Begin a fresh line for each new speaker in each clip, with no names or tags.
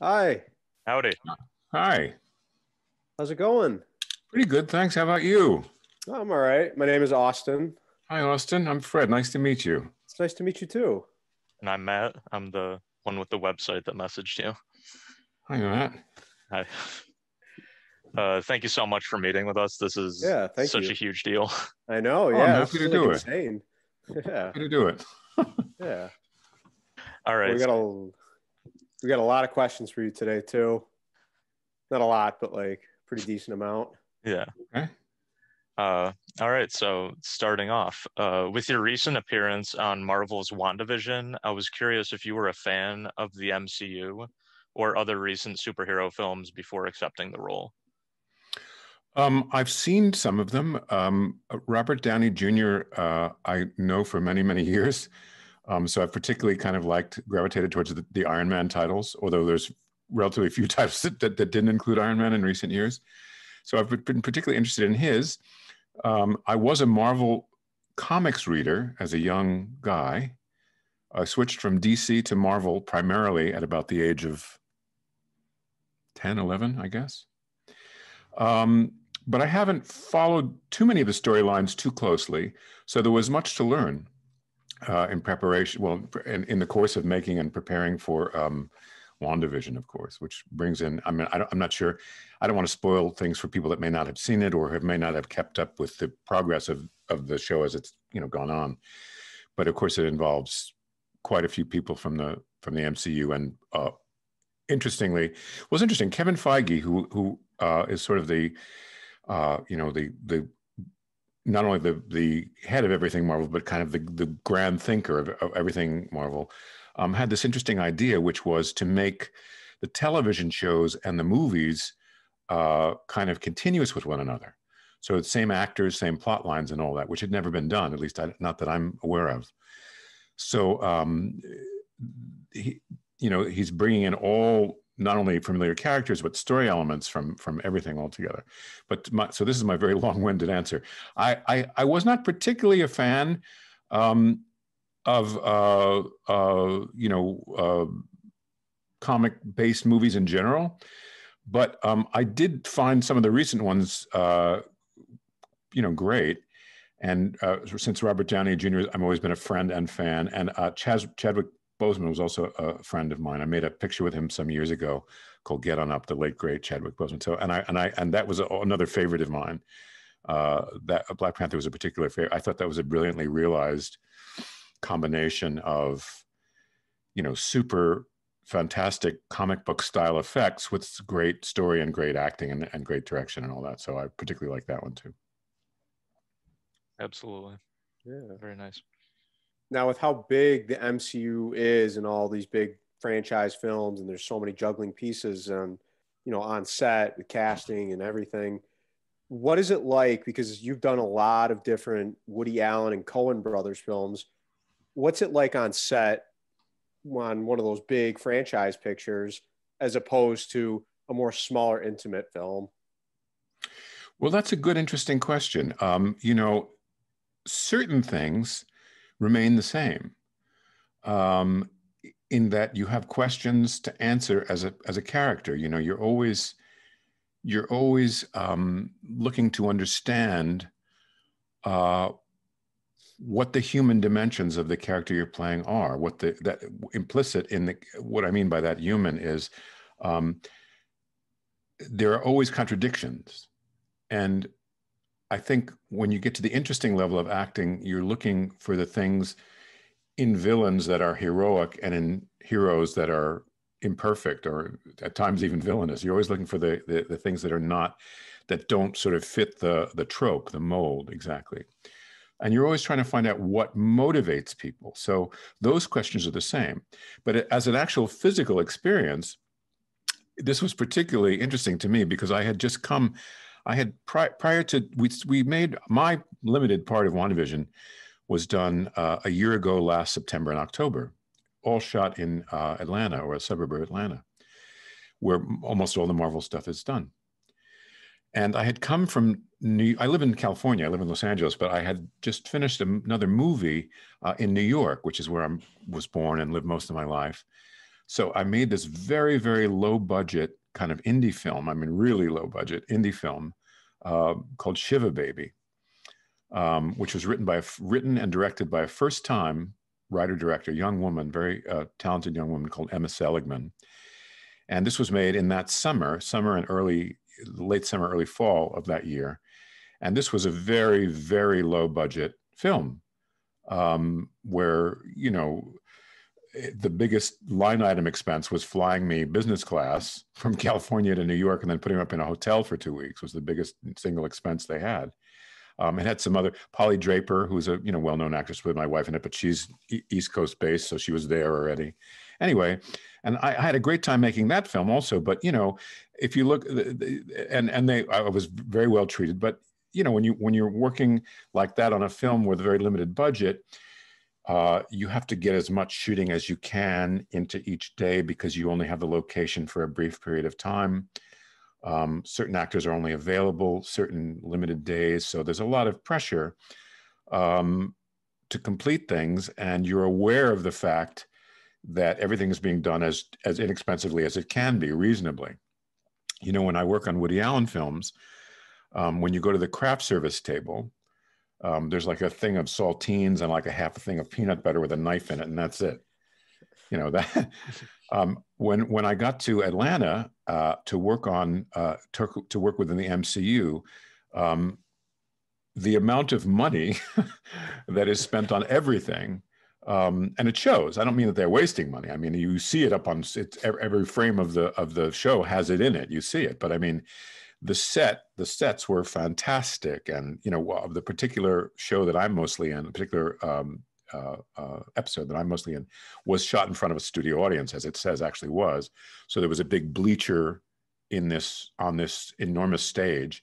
Hi.
Howdy.
Hi.
How's it going?
Pretty good, thanks. How about you?
I'm all right. My name is Austin.
Hi, Austin. I'm Fred. Nice to meet you.
It's nice to meet you too.
And I'm Matt. I'm the one with the website that messaged you.
Hi, Matt.
Hi. Uh, thank you so much for meeting with us. This is
Yeah, thank
such
you.
a huge deal.
I know.
Oh, I'm
yeah,
happy to do it.
Insane. Yeah,
Happy to do it.
yeah.
All right.
We got a we got a lot of questions for you today too. Not a lot, but like pretty decent amount.
Yeah.
Okay.
Uh, all right. So starting off, uh, with your recent appearance on Marvel's WandaVision, I was curious if you were a fan of the MCU or other recent superhero films before accepting the role.
Um, I've seen some of them. Um, Robert Downey Jr. Uh, I know for many, many years. Um, so I've particularly kind of liked, gravitated towards the, the Iron Man titles, although there's relatively few titles that, that, that didn't include Iron Man in recent years. So I've been particularly interested in his. Um, I was a Marvel comics reader as a young guy. I switched from DC to Marvel primarily at about the age of 10, 11, I guess. Um, but I haven't followed too many of the storylines too closely. So there was much to learn uh, in preparation, well, in, in the course of making and preparing for um, WandaVision, of course, which brings in, I mean, I am not sure, I don't want to spoil things for people that may not have seen it or have, may not have kept up with the progress of, of the show as it's, you know, gone on. But of course, it involves quite a few people from the from the MCU and uh, interestingly, was interesting. Kevin Feige, who who uh, is sort of the uh, you know the the not only the the head of everything Marvel, but kind of the the grand thinker of, of everything Marvel, um, had this interesting idea, which was to make the television shows and the movies uh, kind of continuous with one another. So same actors, same plot lines, and all that, which had never been done, at least I, not that I'm aware of. So um, he, you know, he's bringing in all not only familiar characters but story elements from from everything altogether. But my, so this is my very long-winded answer. I I, I was not particularly a fan um, of uh, uh, you know uh, comic-based movies in general, but um, I did find some of the recent ones uh, you know great. And uh, since Robert Downey Jr., I've always been a friend and fan. And uh, Chaz, Chadwick Boseman was also a friend of mine. I made a picture with him some years ago called "Get On Up," the late great Chadwick Boseman. So, and I and I and that was a, another favorite of mine. Uh, that Black Panther was a particular favorite. I thought that was a brilliantly realized combination of, you know, super fantastic comic book style effects with great story and great acting and, and great direction and all that. So I particularly like that one too.
Absolutely.
Yeah.
Very nice.
Now with how big the MCU is and all these big franchise films, and there's so many juggling pieces, and you know, on set with casting and everything. What is it like? Because you've done a lot of different Woody Allen and Coen brothers films. What's it like on set on one of those big franchise pictures as opposed to a more smaller, intimate film?
Well, that's a good, interesting question. Um, you know, certain things remain the same um, in that you have questions to answer as a as a character. You know, you're always you're always um, looking to understand uh, what the human dimensions of the character you're playing are. What the that implicit in the what I mean by that human is um, there are always contradictions, and I think when you get to the interesting level of acting, you're looking for the things in villains that are heroic and in heroes that are imperfect or at times even villainous. You're always looking for the, the, the things that are not, that don't sort of fit the, the trope, the mold exactly. And you're always trying to find out what motivates people. So those questions are the same. But as an actual physical experience, this was particularly interesting to me because I had just come I had pri- prior to we we made my limited part of WandaVision was done uh, a year ago last September and October, all shot in uh, Atlanta or a suburb of Atlanta, where almost all the Marvel stuff is done. And I had come from New. I live in California. I live in Los Angeles, but I had just finished another movie uh, in New York, which is where I was born and lived most of my life. So I made this very, very low budget kind of indie film. I mean, really low budget indie film uh, called Shiva Baby, um, which was written by written and directed by a first time writer director, young woman, very uh, talented young woman called Emma Seligman. And this was made in that summer, summer and early, late summer, early fall of that year. And this was a very, very low budget film um, where, you know, the biggest line item expense was flying me business class from California to New York and then putting me up in a hotel for two weeks was the biggest single expense they had. Um, it had some other Polly Draper, who's a you know well-known actress with my wife in it, but she's East Coast based, so she was there already. Anyway, and I, I had a great time making that film also. But you know, if you look, and and they, I was very well treated. But you know, when you when you're working like that on a film with a very limited budget, uh, you have to get as much shooting as you can into each day because you only have the location for a brief period of time. Um, certain actors are only available certain limited days, so there's a lot of pressure um, to complete things, and you're aware of the fact that everything is being done as as inexpensively as it can be, reasonably. You know, when I work on Woody Allen films, um, when you go to the craft service table, um, there's like a thing of saltines and like a half a thing of peanut butter with a knife in it, and that's it. You know that. um, when when I got to Atlanta uh, to work on uh, to, to, work within the MCU, um, the amount of money that is spent on everything, um, and it shows. I don't mean that they're wasting money. I mean you see it up on every frame of the of the show has it in it. You see it, but I mean the set the sets were fantastic. And you know of the particular show that i'm mostly in a particular um, uh, uh, episode that i'm mostly in was shot in front of a studio audience as it says actually was. So there was a big bleacher in this on this enormous stage.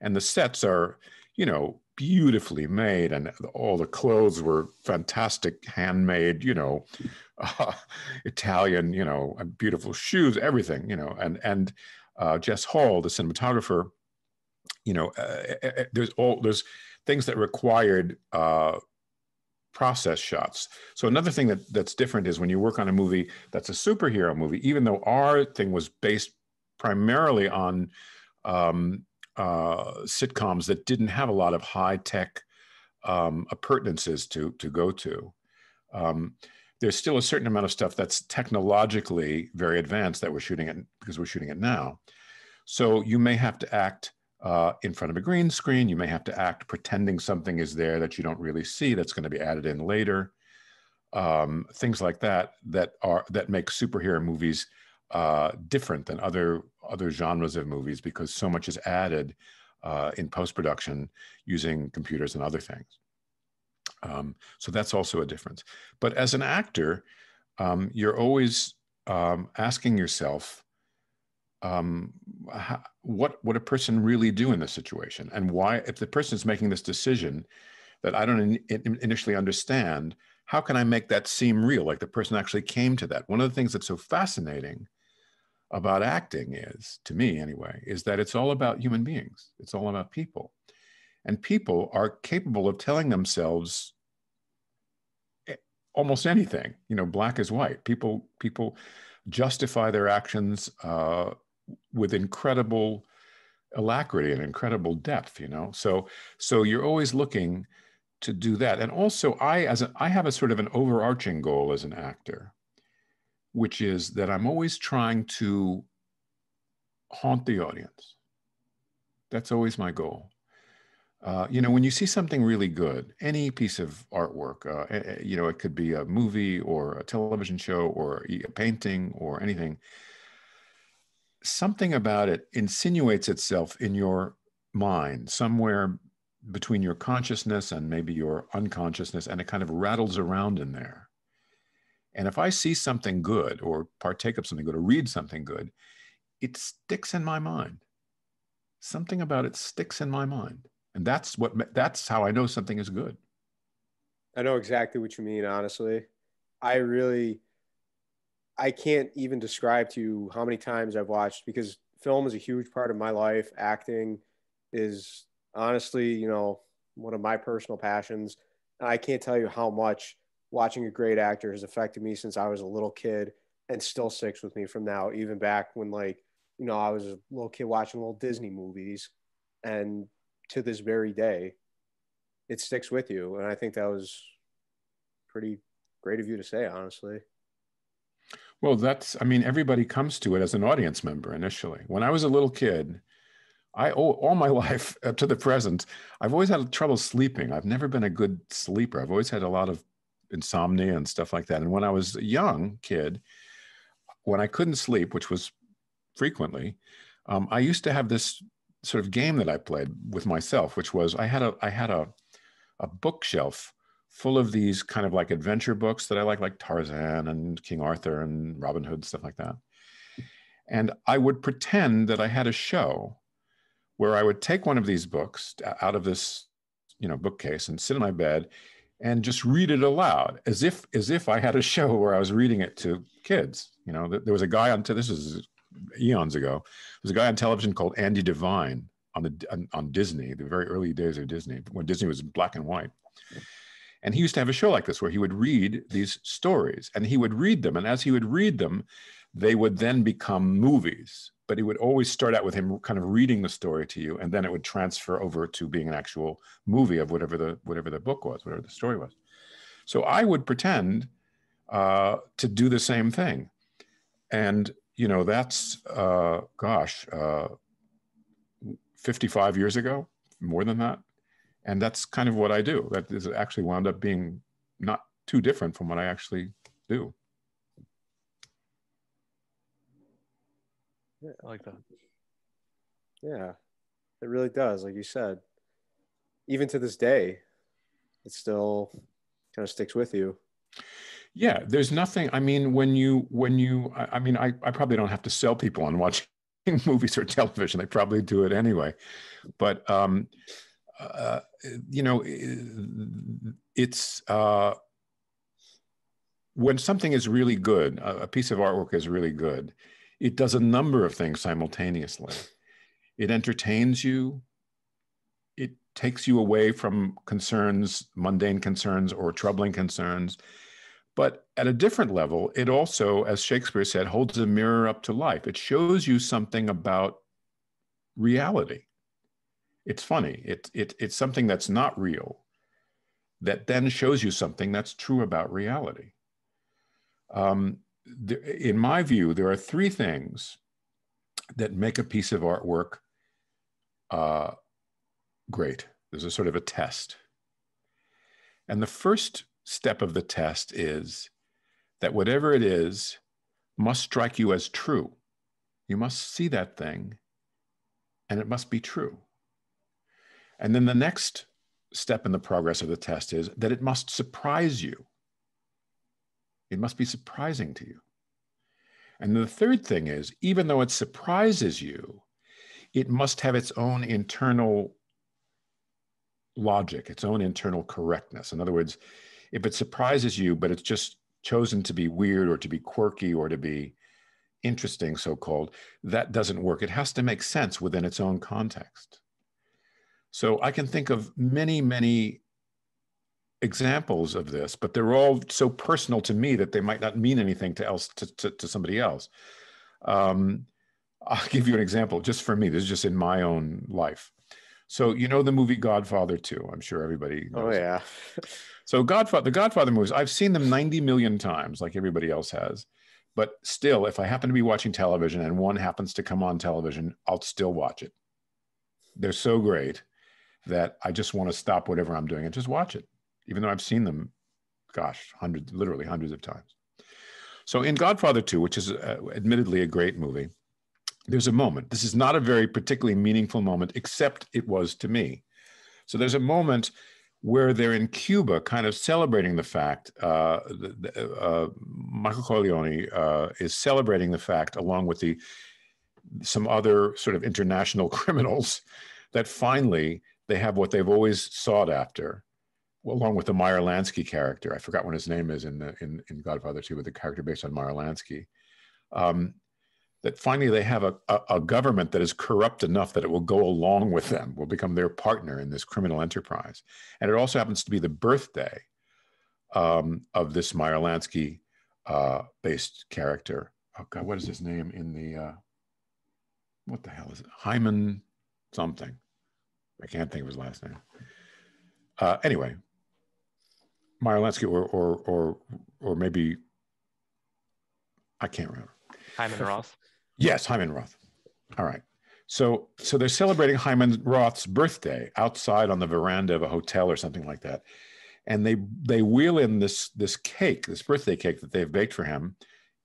And the sets are you know beautifully made and all the clothes were fantastic handmade you know uh, italian you know beautiful shoes everything you know and and uh, Jess Hall, the cinematographer, you know, uh, uh, uh, there's all there's things that required uh, process shots. So another thing that that's different is when you work on a movie that's a superhero movie, even though our thing was based primarily on um, uh, sitcoms that didn't have a lot of high tech um, appurtenances to to go to. Um, there's still a certain amount of stuff that's technologically very advanced that we're shooting it because we're shooting it now. So you may have to act uh, in front of a green screen. You may have to act pretending something is there that you don't really see that's going to be added in later. Um, things like that that are that make superhero movies uh, different than other other genres of movies because so much is added uh, in post production using computers and other things. Um, so that's also a difference. But as an actor, um, you're always um, asking yourself, um, how, what would a person really do in this situation, and why? If the person is making this decision that I don't in, initially understand, how can I make that seem real? Like the person actually came to that. One of the things that's so fascinating about acting is, to me anyway, is that it's all about human beings. It's all about people. And people are capable of telling themselves almost anything you know black is white. People people justify their actions uh, with incredible alacrity and incredible depth you know? So so you're always looking to do that. And also i as a, I have a sort of an overarching goal as an actor which is that i'm always trying to haunt the audience. That's always my goal uh, you know, when you see something really good, any piece of artwork, uh, you know, it could be a movie or a television show or a painting or anything, something about it insinuates itself in your mind somewhere between your consciousness and maybe your unconsciousness, and it kind of rattles around in there. And if I see something good or partake of something good or read something good, it sticks in my mind. Something about it sticks in my mind and that's what that's how i know something is good.
I know exactly what you mean honestly. I really i can't even describe to you how many times i've watched because film is a huge part of my life. Acting is honestly you know one of my personal passions. I can't tell you how much watching a great actor has affected me since i was a little kid and still sticks with me from now, even back when like, you know, I was a little kid watching little Disney movies. And to this very day, it sticks with you. And I think that was pretty great of you to say, honestly.
Well, that's, I mean, everybody comes to it as an audience member initially. When I was a little kid, I, all my life up to the present, I've always had trouble sleeping. I've never been a good sleeper. I've always had a lot of insomnia and stuff like that. And when I was a young kid, when I couldn't sleep, which was frequently, um, I used to have this sort of game that I played with myself, which was I had a I had a a bookshelf full of these kind of like adventure books that I like, like Tarzan and King Arthur and Robin Hood, stuff like that. And I would pretend that I had a show where I would take one of these books out of this, you know, bookcase and sit in my bed and just read it aloud as if as if I had a show where I was reading it to kids. You know, there was a guy on. This is eons ago. There's a guy on television called Andy Devine on the on, on Disney, the very early days of Disney, when Disney was black and white. And he used to have a show like this where he would read these stories and he would read them. And as he would read them, they would then become movies. But he would always start out with him kind of reading the story to you, and then it would transfer over to being an actual movie of whatever the whatever the book was, whatever the story was. So I would pretend uh, to do the same thing, and you know that's uh, gosh, uh, 55 years ago, more than that, and that's kind of what I do. That is actually wound up being not too different from what I actually do.
Yeah, I like that.
Yeah, it really does. Like you said, even to this day, it still kind of sticks with you.
Yeah, there's nothing. I mean, when you when you, I, I mean, I, I probably don't have to sell people on watching movies or television. They probably do it anyway. But um, uh, you know, it's uh, when something is really good, a piece of artwork is really good it does a number of things simultaneously. It entertains you. It takes you away from concerns, mundane concerns or troubling concerns. But at a different level, it also, as Shakespeare said, holds a mirror up to life. It shows you something about reality. It's funny. It, it, it's something that's not real that then shows you something that's true about reality. Um, in my view, there are three things that make a piece of artwork uh, great. There's a sort of a test. And the first step of the test is that whatever it is must strike you as true. You must see that thing and it must be true. And then the next step in the progress of the test is that it must surprise you. It must be surprising to you. And the third thing is, even though it surprises you, it must have its own internal logic, its own internal correctness. In other words, if it surprises you, but it's just chosen to be weird or to be quirky or to be interesting, so called, that doesn't work. It has to make sense within its own context. So I can think of many, many examples of this, but they're all so personal to me that they might not mean anything to else to, to, to somebody else. Um, I'll give you an example just for me. This is just in my own life. So you know the movie Godfather 2. I'm sure everybody
Oh yeah.
so Godfather, the Godfather movies, I've seen them 90 million times, like everybody else has. But still, if I happen to be watching television and one happens to come on television, I'll still watch it. They're so great that I just want to stop whatever I'm doing and just watch it even though I've seen them, gosh, hundreds, literally hundreds of times. So in Godfather 2, which is uh, admittedly a great movie, there's a moment. This is not a very particularly meaningful moment, except it was to me. So there's a moment where they're in Cuba, kind of celebrating the fact. Uh, uh, Michael Corleone uh, is celebrating the fact, along with the some other sort of international criminals, that finally they have what they've always sought after, along with the Meyer Lansky character. I forgot what his name is in the in, in Godfather 2, with the character based on Meyer Lansky. Um, that finally they have a, a, a, government that is corrupt enough that it will go along with them, will become their partner in this criminal enterprise. And it also happens to be the birthday um, of this Meyer Lansky uh, based character. Oh God, what is his name in the? Uh, what the hell is it? Hyman something. I can't think of his last name. Uh, anyway, Meyer Lansky or or or or maybe I can't remember.
Hyman Roth.
Yes, Hyman Roth. All right. So so they're celebrating Hyman Roth's birthday outside on the veranda of a hotel or something like that. And they they wheel in this this cake, this birthday cake that they've baked for him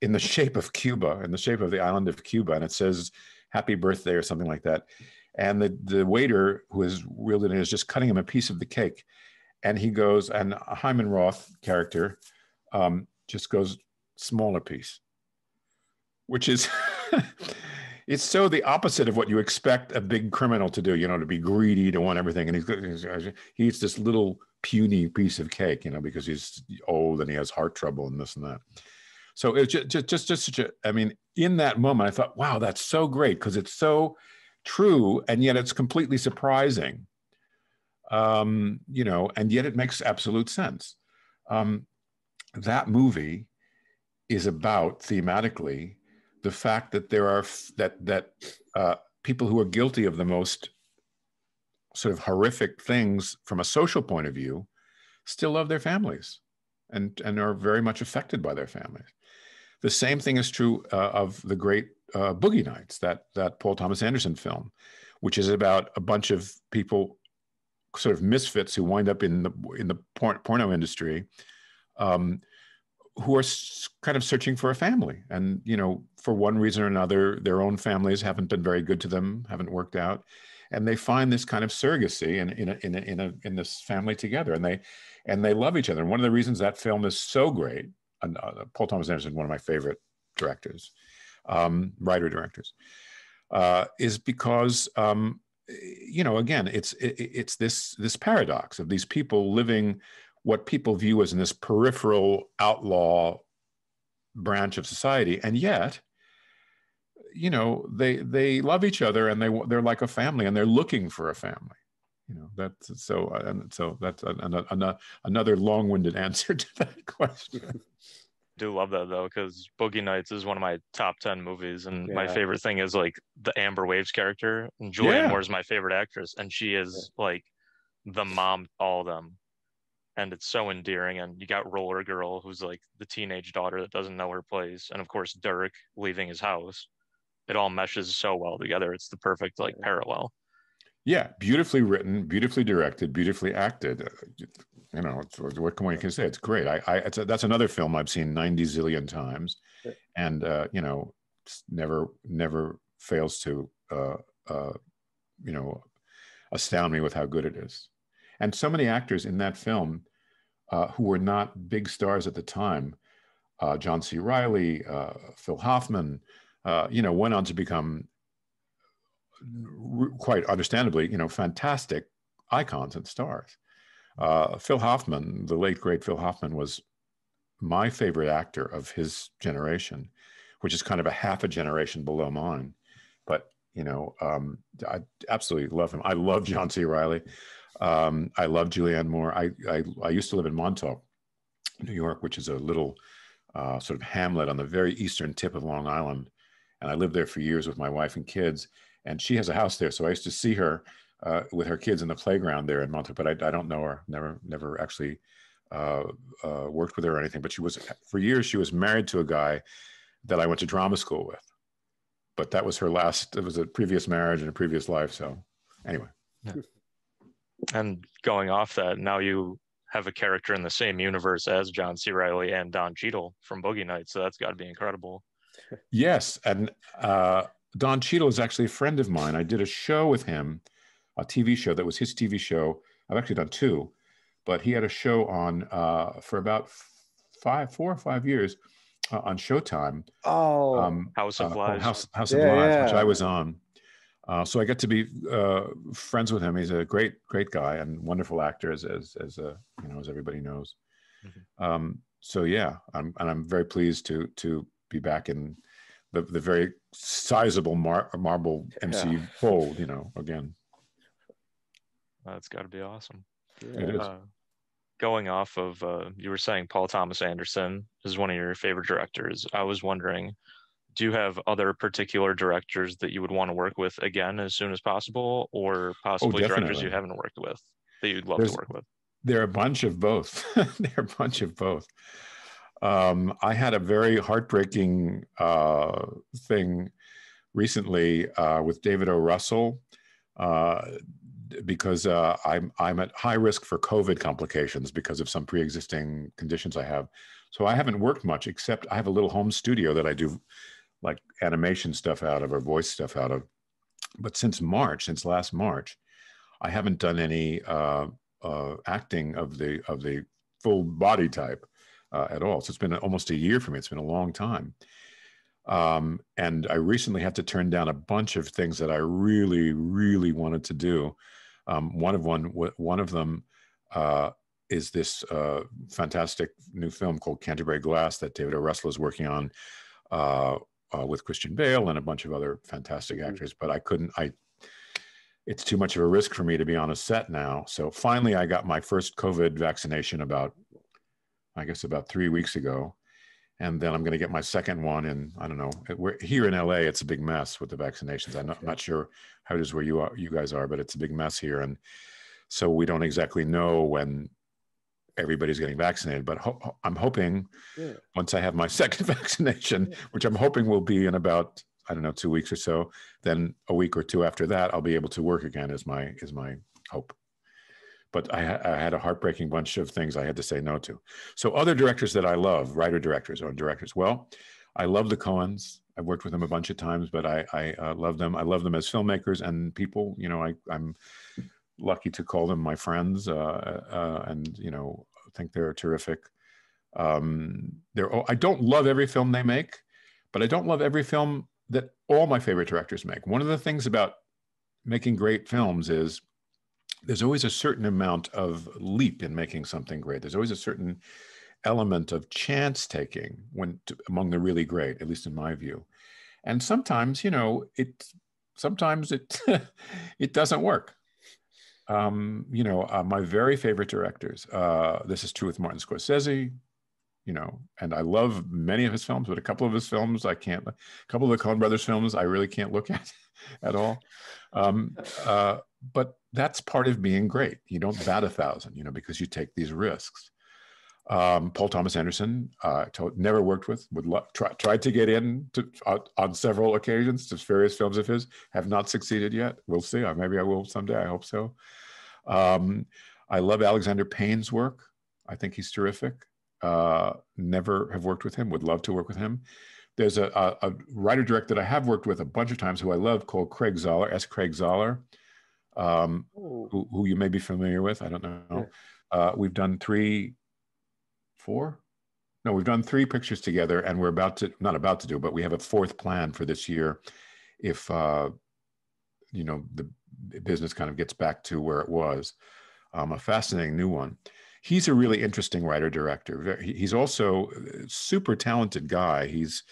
in the shape of Cuba, in the shape of the island of Cuba. And it says happy birthday or something like that. And the, the waiter who has wheeled it in is just cutting him a piece of the cake. And he goes, and Hyman Roth character um, just goes, smaller piece, which is, it's so the opposite of what you expect a big criminal to do, you know, to be greedy, to want everything. And he's, he eats this little puny piece of cake, you know, because he's old and he has heart trouble and this and that. So it's just, just, just, just such a, I mean, in that moment, I thought, wow, that's so great because it's so true and yet it's completely surprising. Um, you know, and yet it makes absolute sense. Um, that movie is about thematically the fact that there are that that uh, people who are guilty of the most sort of horrific things from a social point of view still love their families and and are very much affected by their families. The same thing is true uh, of the great uh, Boogie Nights, that that Paul Thomas Anderson film, which is about a bunch of people, sort of misfits who wind up in the in the porn, porno industry, um, who are kind of searching for a family, and you know, for one reason or another, their own families haven't been very good to them, haven't worked out, and they find this kind of surrogacy in in a, in a, in, a, in this family together, and they and they love each other. And one of the reasons that film is so great uh, Paul Thomas Anderson, one of my favorite directors, um, writer directors, uh, is because um, you know again it's it, it's this this paradox of these people living what people view as in this peripheral outlaw branch of society, and yet you know they they love each other and they they're like a family and they're looking for a family you know that's so and so that's another another long-winded answer to that question
do love that though because boogie nights is one of my top 10 movies and yeah. my favorite thing is like the amber waves character and julianne yeah. moore is my favorite actress and she is yeah. like the mom all of them and it's so endearing and you got roller girl who's like the teenage daughter that doesn't know her place and of course dirk leaving his house it all meshes so well together it's the perfect like parallel
yeah, beautifully written, beautifully directed, beautifully acted. Uh, you know, what can one can say? It's great. I, I it's a, that's another film I've seen ninety zillion times, and uh, you know, never never fails to uh, uh, you know astound me with how good it is. And so many actors in that film uh, who were not big stars at the time, uh, John C. Reilly, uh, Phil Hoffman, uh, you know, went on to become quite understandably, you know, fantastic icons and stars. Uh, Phil Hoffman, the late great Phil Hoffman, was my favorite actor of his generation, which is kind of a half a generation below mine. But you know, um, I absolutely love him. I love John C. Reilly. Um, I love Julianne Moore. I, I, I used to live in Montauk, New York, which is a little uh, sort of hamlet on the very eastern tip of Long Island, and I lived there for years with my wife and kids and she has a house there. So I used to see her uh, with her kids in the playground there in Montauk, but I, I don't know her. Never, never actually uh, uh, worked with her or anything. But she was for years. She was married to a guy that I went to drama school with. But that was her last. It was a previous marriage and a previous life. So anyway. Yeah.
And going off that, now you have a character in the same universe as John C. Reilly and Don Cheadle from Boogie Nights. So that's got to be incredible.
Yes, and uh, Don Cheadle is actually a friend of mine. I did a show with him, a TV show that was his TV show. I've actually done two, but he had a show on uh, for about five, four or five years uh, on Showtime.
Oh,
um, House of uh, Lies.
House, House yeah, of Lies, yeah. which I was on. Uh, so I get to be uh, friends with him. He's a great, great guy and wonderful actor, as as, as uh, you know, as everybody knows. Mm-hmm. Um, so yeah, I'm, and I'm very pleased to to be back in the, the very sizable mar- Marvel MC yeah. fold, you know, again.
That's got to be awesome.
Yeah. It is. Uh,
going off of uh, you were saying Paul Thomas Anderson is one of your favorite directors. I was wondering, do you have other particular directors that you would want to work with again as soon as possible, or possibly oh, directors you haven't worked with that you'd love There's, to work with?
There are a bunch of both. there are a bunch of both. Um, I had a very heartbreaking uh, thing recently uh, with David O. Russell uh, because uh, I'm I'm at high risk for COVID complications because of some pre-existing conditions I have. So I haven't worked much except I have a little home studio that I do like animation stuff out of or voice stuff out of. But since March, since last March, I haven't done any uh, uh, acting of the of the full body type uh, at all. So it's been almost a year for me. It's been a long time. Um, and I recently had to turn down a bunch of things that I really, really wanted to do. Um, one of one, one of them uh, is this uh, fantastic new film called Canterbury Glass that David O. Russell is working on uh, uh with Christian Bale and a bunch of other fantastic mm-hmm. actors. But I couldn't. I it's too much of a risk for me to be on a set now. So finally, I got my first COVID vaccination about, I guess, about three weeks ago and then I'm going to get my second one. And I don't know, we're here in LA. It's a big mess with the vaccinations. I'm not, I'm not, sure how it is where you are, you guys are, but it's a big mess here, and so we don't exactly know when everybody's getting vaccinated. But ho- I'm hoping yeah. once I have my second vaccination, yeah. which I'm hoping will be in about I don't know two weeks or so, then a week or two after that, I'll be able to work again. Is my is my hope but I, I, had a heartbreaking bunch of things I had to say no to. So other directors that I love, writer directors or directors, well, I love the Coens. I've worked with them a bunch of times, but I, I uh, love them. I love them as filmmakers and people. You know, I, am lucky to call them my friends, uh, uh, and you know, think they're terrific. Um, they're. I don't love every film they make, but I don't love every film that all my favorite directors make. One of the things about making great films is there's always a certain amount of leap in making something great. There's always a certain element of chance taking when to, among the really great, at least in my view. And sometimes, you know, it sometimes it it doesn't work. Um, you know, uh, my very favorite directors. Uh, this is true with Martin Scorsese. You know, and I love many of his films, but a couple of his films I can't. A couple of the Coen Brothers films I really can't look at at all. Um, uh, but that's part of being great. You don't bat a thousand, you know, because you take these risks. Um, Paul Thomas Anderson, uh, to, never worked with, would lo- try, tried to get in to, uh, on several occasions to various films of his, have not succeeded yet. We'll see. Uh, maybe I will someday. I hope so. Um, I love Alexander Payne's work. I think he's terrific. Uh, never have worked with him. Would love to work with him. There's a, a, a writer director that I have worked with a bunch of times who I love called Craig Zahler, S. Craig Zahler um, who, who, you may be familiar with. I don't know. Uh, we've done three, four? No, we've done three pictures together, and we're about to, not about to do, but we have a fourth plan for this year if, uh, you know, the business kind of gets back to where it was. Um, a fascinating new one. He's a really interesting writer director. He's also a super talented guy. He's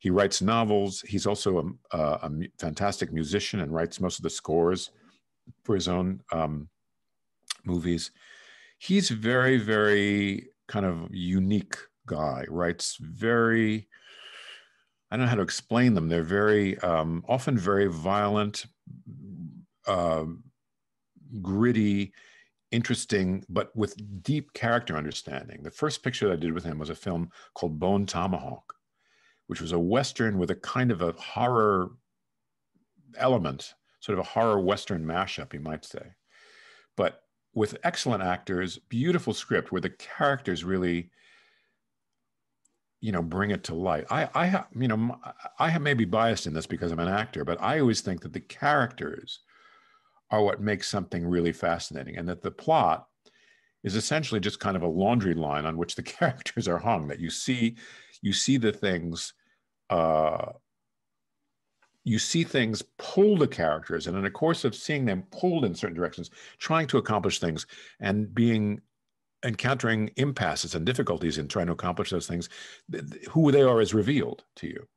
he writes novels. He's also a, a, a fantastic musician and writes most of the scores for his own um, movies. He's very, very kind of unique guy. Writes very. I don't know how to explain them. They're very um, often very violent, uh, gritty, interesting, but with deep character understanding. The first picture that I did with him was a film called Bone Tomahawk, which was a western with a kind of a horror element sort of a horror western mashup, you might say. But with excellent actors, beautiful script where the characters really, you know, bring it to light. I, I, you know, I may be biased in this because I'm an actor, but I always think that the characters are what makes something really fascinating, and that the plot is essentially just kind of a laundry line on which the characters are hung. That you see, you see the things. Uh, you see things pull the characters and in the course of seeing them pulled in certain directions trying to accomplish things and being encountering impasses and difficulties in trying to accomplish those things who they are is revealed to you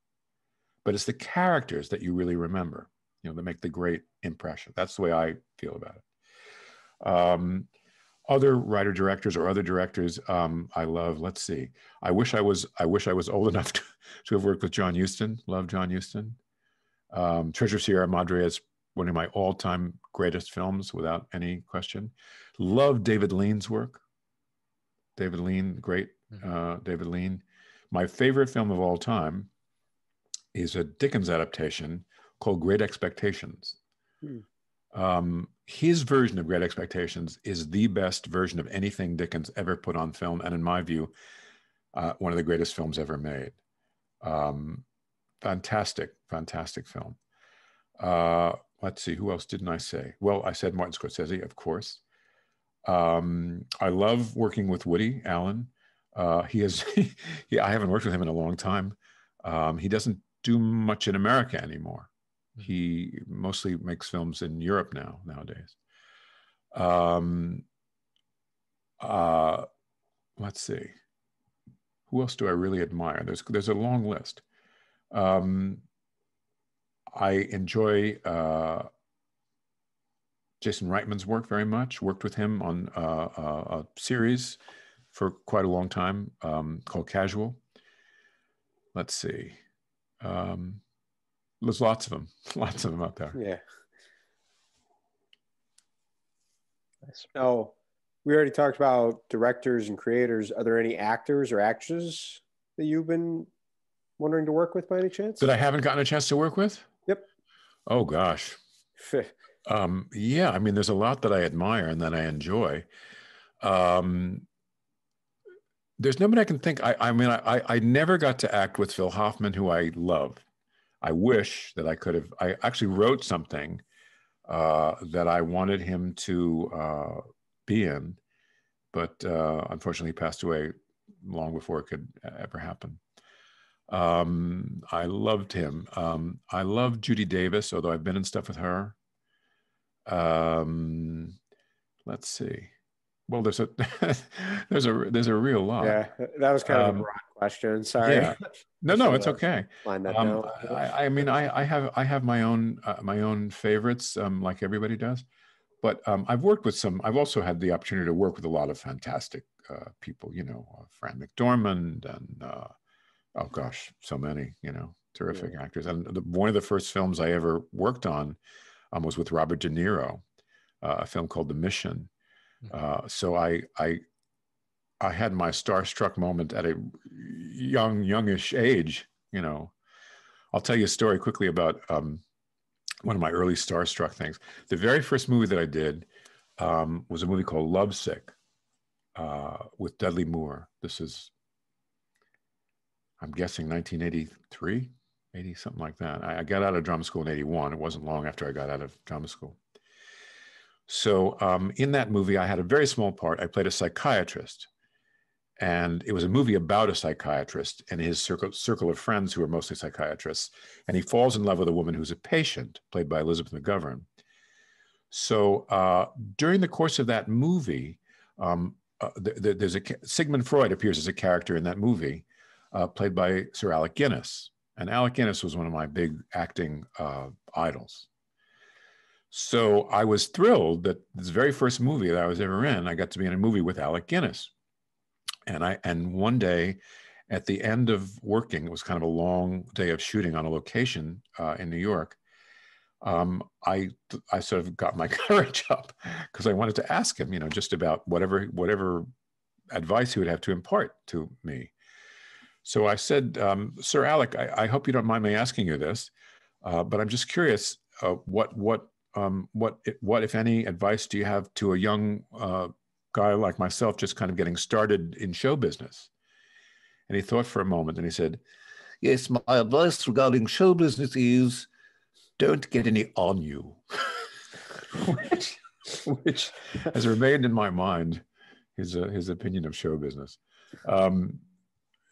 but it's the characters that you really remember you know that make the great impression that's the way i feel about it um, other writer directors or other directors um, I love. Let's see. I wish I was. I wish I was old enough to, to have worked with John Huston. Love John Huston. Um, Treasure Sierra Madre is one of my all-time greatest films, without any question. Love David Lean's work. David Lean, great mm-hmm. uh, David Lean. My favorite film of all time is a Dickens adaptation called Great Expectations. Hmm. Um, his version of Great Expectations is the best version of anything Dickens ever put on film, and in my view, uh, one of the greatest films ever made. Um, fantastic, fantastic film. Uh, let's see, who else didn't I say? Well, I said Martin Scorsese, of course. Um, I love working with Woody Allen. Uh, he has, he, I haven't worked with him in a long time. Um, he doesn't do much in America anymore. He mostly makes films in Europe now nowadays. Um, uh, let's see, who else do I really admire? There's there's a long list. Um, I enjoy uh, Jason Reitman's work very much. Worked with him on uh, a, a, series for quite a long time um, called Casual. Let's see. Um, there's lots of them, lots of them out there.
Yeah. So we already talked about directors and creators. Are there any actors or actresses that you've been wondering to work with by any chance?
That I haven't gotten a chance to work with?
Yep.
Oh gosh. um, yeah, I mean, there's a lot that I admire and that I enjoy. Um, there's nobody I can think. I, I mean, I, I never got to act with Phil Hoffman, who I love. I wish that I could have. I actually wrote something uh, that I wanted him to uh, be in, but uh, unfortunately, he passed away long before it could ever happen. Um, I loved him. Um, I love Judy Davis, although I've been in stuff with her. Um, let's see. Well, there's a there's a there's a real lot.
Yeah, that was kind of a um, broad question. Sorry. Yeah.
No, no, it's okay. Um, I, I, mean, I, I have I have my own uh, my own favorites, um, like everybody does. But um, I've worked with some. I've also had the opportunity to work with a lot of fantastic uh, people. You know, uh, Fran McDormand and uh, oh gosh, so many. You know, terrific yeah. actors. And the, one of the first films I ever worked on um, was with Robert De Niro, uh, a film called The Mission uh, so I, I, I had my starstruck moment at a young, youngish age. You know, I'll tell you a story quickly about um, one of my early starstruck things. The very first movie that I did um, was a movie called Lovesick uh, with Dudley Moore. This is, I'm guessing, 1983, 80, something like that. I, I got out of drama school in 81. It wasn't long after I got out of drama school. So um, in that movie, I had a very small part. I played a psychiatrist. And it was a movie about a psychiatrist and his circle, circle of friends who are mostly psychiatrists. And he falls in love with a woman who's a patient, played by Elizabeth McGovern. So uh, during the course of that movie, um, uh, th- th- there's a Sigmund Freud appears as a character in that movie, uh, played by Sir Alec Guinness. And Alec Guinness was one of my big acting uh, idols. So I was thrilled that this very first movie that I was ever in, I got to be in a movie with Alec Guinness. And I and one day at the end of working, it was kind of a long day of shooting on a location uh, in New York. Um, I I sort of got my courage up because I wanted to ask him, you know, just about whatever whatever advice he would have to impart to me. So I said, um, Sir Alec, I, I, hope you don't mind me asking you this, uh, but I'm just curious, uh, what what um, what what if any advice do you have to a young uh, guy like myself just kind of getting started in show business. And he thought for a moment and he said yes my advice regarding show business is don't get any on you. Which, which has remained in my mind his uh, his opinion of show business. Um,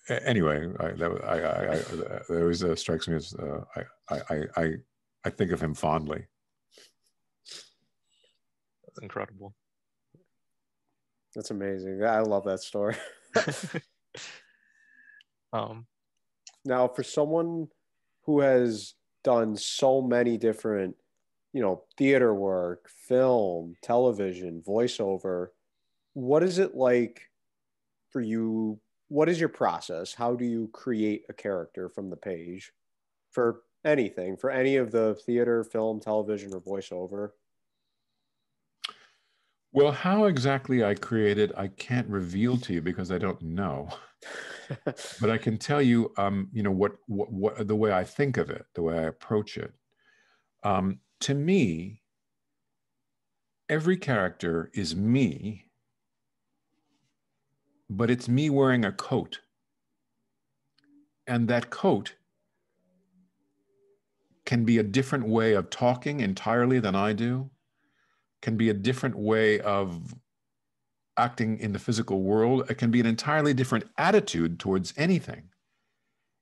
anyway I, that I, I, I, that always uh, strikes me as uh, I, I I I think of him fondly.
That's incredible.
That's amazing. I love that story.
um,
now, for someone who has done so many different, you know, theater work, film, television, voiceover, what is it like for you? What is your process? How do you create a character from the page for anything, for any of the theater, film, television, or voiceover?
Well, how exactly I created, I can't reveal to you because I don't know. but I can tell you, um, you know, what, what, what, the way I think of it, the way I approach it. Um, to me, every character is me, but it's me wearing a coat. And that coat can be a different way of talking entirely than I do can be a different way of acting in the physical world. It can be an entirely different attitude towards anything.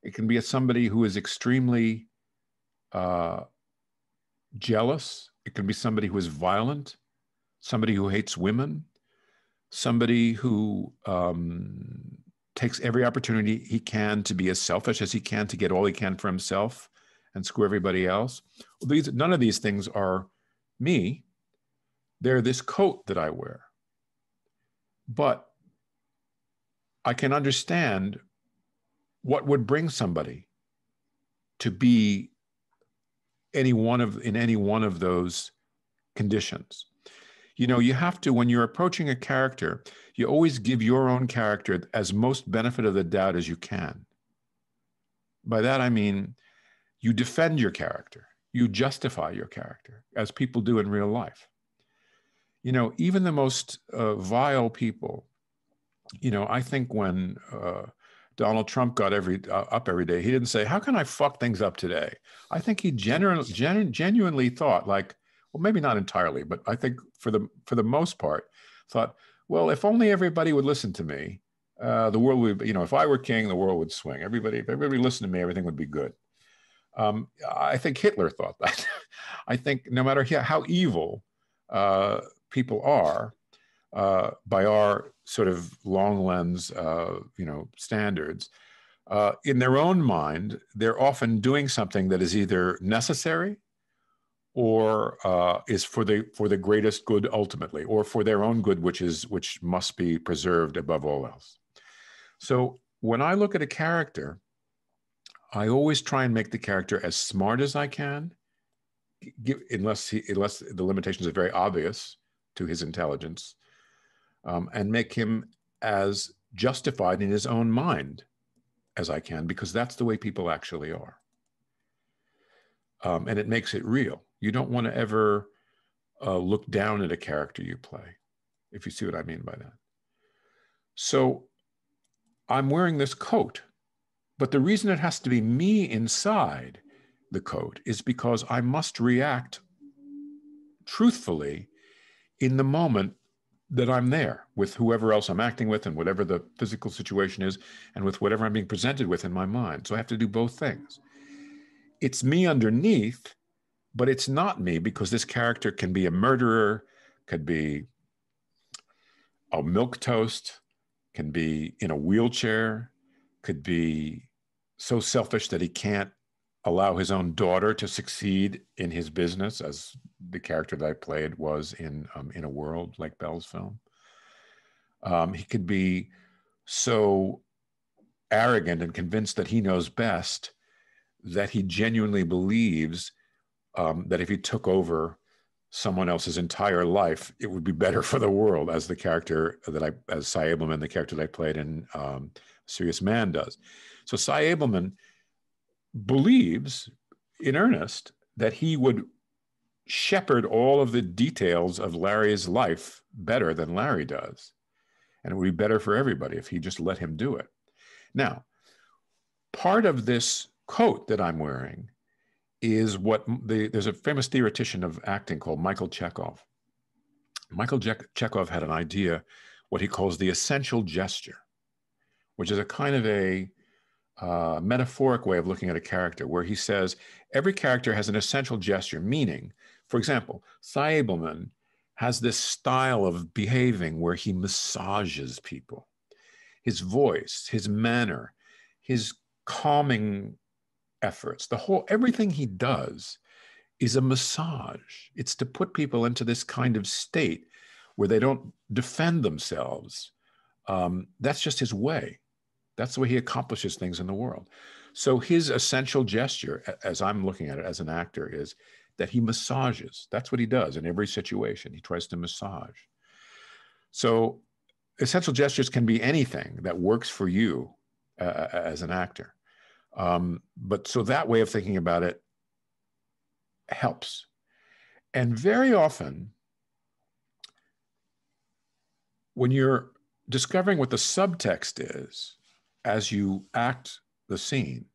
It can be a, somebody who is extremely uh, jealous. It can be somebody who is violent, somebody who hates women, somebody who um, takes every opportunity he can to be as selfish as he can to get all he can for himself and screw everybody else. These, none of these things are me they're this coat that I wear. But I can understand what would bring somebody to be any one of in any one of those conditions. You know, you have to when you're approaching a character, you always give your own character as most benefit of the doubt as you can. By that I mean you defend your character, you justify your character as people do in real life you know, even the most uh, vile people, you know, I think when uh, Donald Trump got every uh, up every day, he didn't say, "How can I fuck things up today?" I think he genu- genu- genuinely thought, like, well, maybe not entirely, but I think for the for the most part, thought, well, if only everybody would listen to me, uh, the world would, you know, if I were king, the world would swing. Everybody, if everybody listened to me, everything would be good. Um, I think Hitler thought that. I think no matter how evil uh, people are uh, by our sort of long lens, uh, you know, standards, uh, in their own mind, they're often doing something that is either necessary or uh, is for the for the greatest good ultimately, or for their own good, which is which must be preserved above all else. So when I look at a character, I always try and make the character as smart as I can, give, unless he, unless the limitations are very obvious, to his intelligence um, and make him as justified in his own mind as I can, because that's the way people actually are. Um, and it makes it real. You don't want to ever uh, look down at a character you play, if you see what I mean by that. So I'm wearing this coat, but the reason it has to be me inside the coat is because I must react truthfully in the moment that I'm there with whoever else I'm acting with and whatever the physical situation is and with whatever I'm being presented with in my mind. So I have to do both things. It's me underneath, but it's not me because this character can be a murderer, could be a milk toast, can be in a wheelchair, could be so selfish that he can't allow his own daughter to succeed in his business, as the character that I played was in um, in a world like Bell's film. Um, he could be so arrogant and convinced that he knows best that he genuinely believes um, that if he took over someone else's entire life, it would be better for the world, as the character that I, as Sy Ableman, the character that I played in um, Serious Man does. So Sy Ableman believes in earnest that he would shepherd all of the details of Larry's life better than Larry does. And it would be better for everybody if he just let him do it. Now, part of this coat that I'm wearing is what the, there's a famous theoretician of acting called Michael Chekhov. Michael Chekhov had an idea, what he calls the essential gesture, which is a kind of a uh, metaphoric way of looking at a character, where he says every character has an essential gesture, meaning, for example, Ableman has this style of behaving where he massages people. His voice, his manner, his calming efforts, the whole, everything he does is a massage. It's to put people into this kind of state where they don't defend themselves. Um, that's just his way. That's the way he accomplishes things in the world. So his essential gesture, as I'm looking at it as an actor, is that he massages. That's what he does in every situation. He tries to massage. So essential gestures can be anything that works for you uh, as an actor. Um, but so that way of thinking about it helps. And very often, when you're discovering what the subtext is as you act the scene,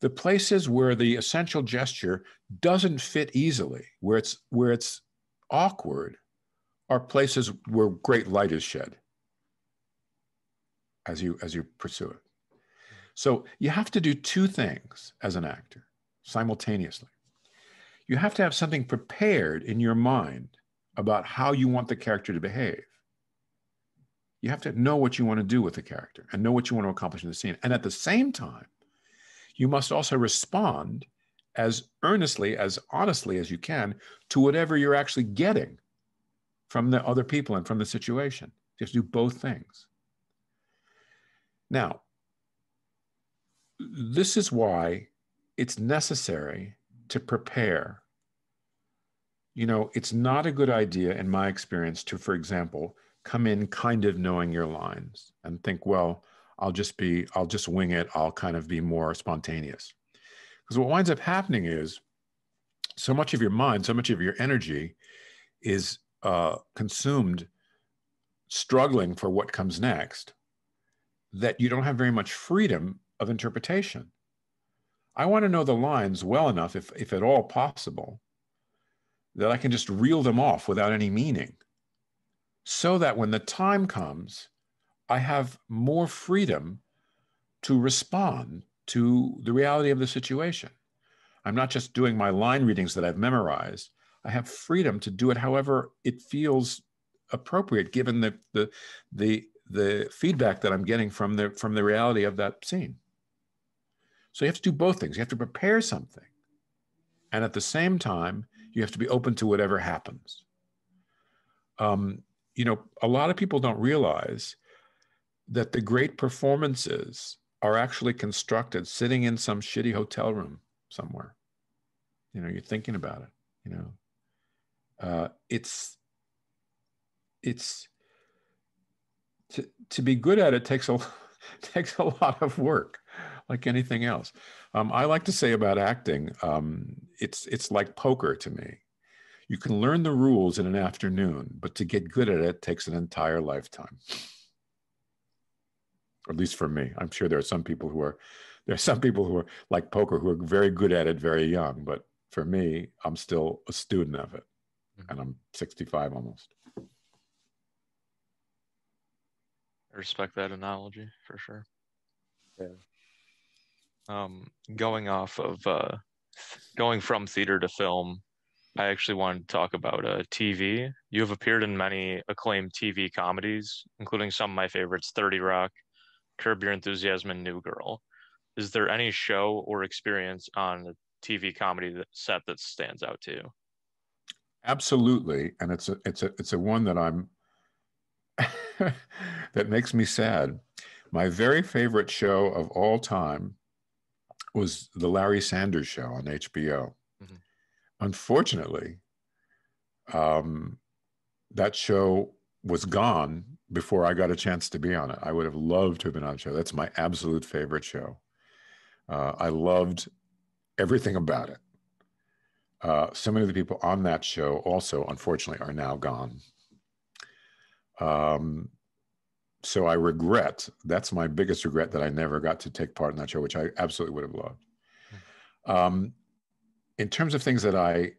the places where the essential gesture doesn't fit easily, where it's where it's awkward, are places where great light is shed as you as you pursue it. So you have to do two things as an actor simultaneously. You have to have something prepared in your mind about how you want the character to behave. You have to know what you want to do with the character and know what you want to accomplish in the scene. And at the same time, you must also respond as earnestly, as honestly as you can to whatever you're actually getting from the other people and from the situation. You have to do both things. Now, this is why it's necessary to prepare. You know, it's not a good idea, in my experience, to, for example, come in kind of knowing your lines and think, well, I'll just be, I'll just wing it. I'll kind of be more spontaneous. Because what winds up happening is so much of your mind, so much of your energy is uh, consumed struggling for what comes next that you don't have very much freedom of interpretation. I want to know the lines well enough, if, if at all possible, that I can just reel them off without any meaning. So that when the time comes, I have more freedom to respond to the reality of the situation. I'm not just doing my line readings that I've memorized. I have freedom to do it however it feels appropriate given the the the the feedback that I'm getting from the from the reality of that scene. So you have to do both things. You have to prepare something. And at the same time, you have to be open to whatever happens. Um, you know, a lot of people don't realize that the great performances are actually constructed sitting in some shitty hotel room somewhere. You know, you're thinking about it, you know. Uh, it's it's to, to be good at it takes a takes a lot of work like anything else um, i like to say about acting um, it's it's like poker to me you can learn the rules in an afternoon but to get good at it takes an entire lifetime at least for me i'm sure there are some people who are there are some people who are like poker who are very good at it very young but for me i'm still a student of it mm-hmm. and i'm 65 almost
I respect that analogy for sure.
Yeah.
Um, going off of uh, going from theater to film, I actually wanted to talk about uh, TV. You have appeared in many acclaimed TV comedies, including some of my favorites 30 Rock, Curb Your Enthusiasm, and New Girl. Is there any show or experience on a TV comedy set that stands out to you?
Absolutely, and it's a it's a it's a one that I'm that makes me sad. My very favorite show of all time was the Larry Sanders Show on HBO. Unfortunately, um, that show was gone before I got a chance to be on it. I would have loved to have been on the show. That's my absolute favorite show. Uh, I loved everything about it. Uh, so many of the people on that show also, unfortunately, are now gone. Um, so I regret, that's my biggest regret that I never got to take part in that show, which I absolutely would have loved. Um, in terms of things that I,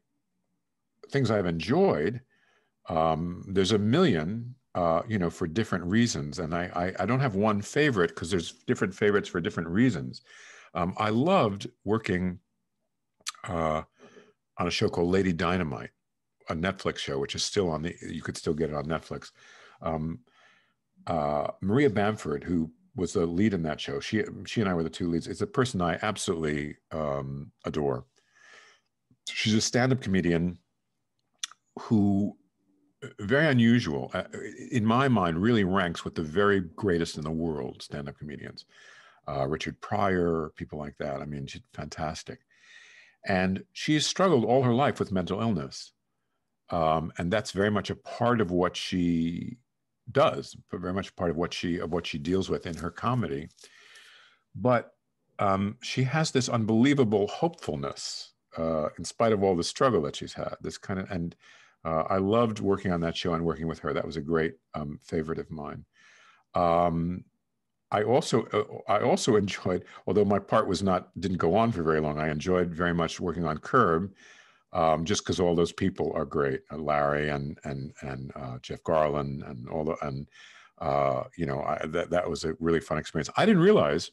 things I've enjoyed, um, there's a million, uh, you know, for different reasons. And I, I, I don't have one favorite because there's different favorites for different reasons. Um, I loved working uh, on a show called Lady Dynamite, a Netflix show, which is still on the, you could still get it on Netflix. Um, uh, Maria Bamford, who was the lead in that show, she she and I were the two leads. It's a person I absolutely um, adore. She's a stand-up comedian who very unusual. Uh, in my mind, really ranks with the very greatest in the world stand-up comedians. Uh, Richard Pryor, people like that. I mean, she's fantastic. And she's struggled all her life with mental illness. Um, and that's very much a part of what she does, but very much part of what she of what she deals with in her comedy. But um, she has this unbelievable hopefulness uh, in spite of all the struggle that she's had. This kind of and uh, I loved working on that show and working with her. That was a great um, favorite of mine. Um, I also uh, I also enjoyed, although my part was not didn't go on for very long. I enjoyed very much working on Curb, um, just because all those people are great, uh, Larry and and and uh, Jeff Garlin and all the and uh, you know I, that that was a really fun experience. I didn't realize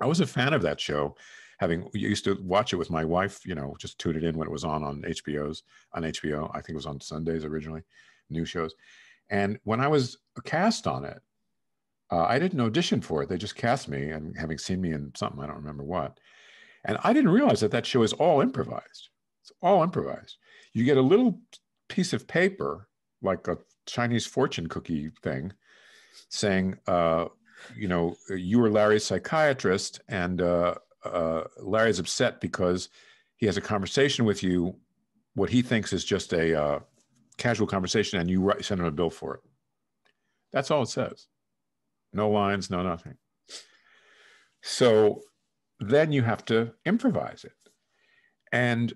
I was a fan of that show, having used to watch it with my wife. You know, just tune it in when it was on on HBO's on HBO. I think it was on Sundays originally, new shows. And when I was cast on it, uh, I didn't audition for it. They just cast me, and having seen me in something, I don't remember what. And I didn't realize that that show is all improvised. It's all improvised. You get a little piece of paper, like a Chinese fortune cookie thing, saying, uh, you know, you are Larry's psychiatrist, and uh, uh, Larry's upset because he has a conversation with you, what he thinks is just a uh, casual conversation, and you write, send him a bill for it. That's all it says no lines, no nothing. So then you have to improvise it. And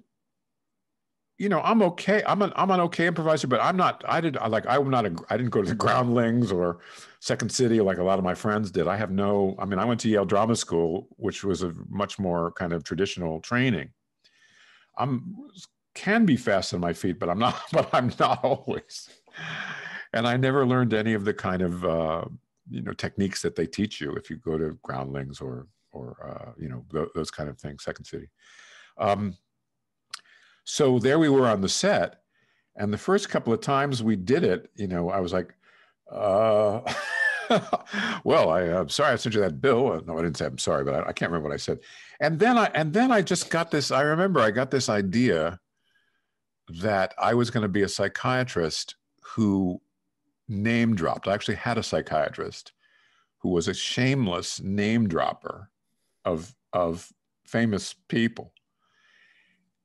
you know, I'm okay. I'm an I'm an okay improviser, but I'm not. I did like I'm not a. I didn't go to the Groundlings or Second City like a lot of my friends did. I have no. I mean, I went to Yale Drama School, which was a much more kind of traditional training. I'm can be fast on my feet, but I'm not. But I'm not always. And I never learned any of the kind of uh, you know techniques that they teach you if you go to groundlings or or uh, you know th- those kind of things second city um, so there we were on the set and the first couple of times we did it you know i was like uh, well I, am sorry i sent you that bill no i didn't say i'm sorry but I, I can't remember what i said and then i and then i just got this i remember i got this idea that i was going to be a psychiatrist who name dropped. I actually had a psychiatrist who was a shameless name dropper of, of famous people.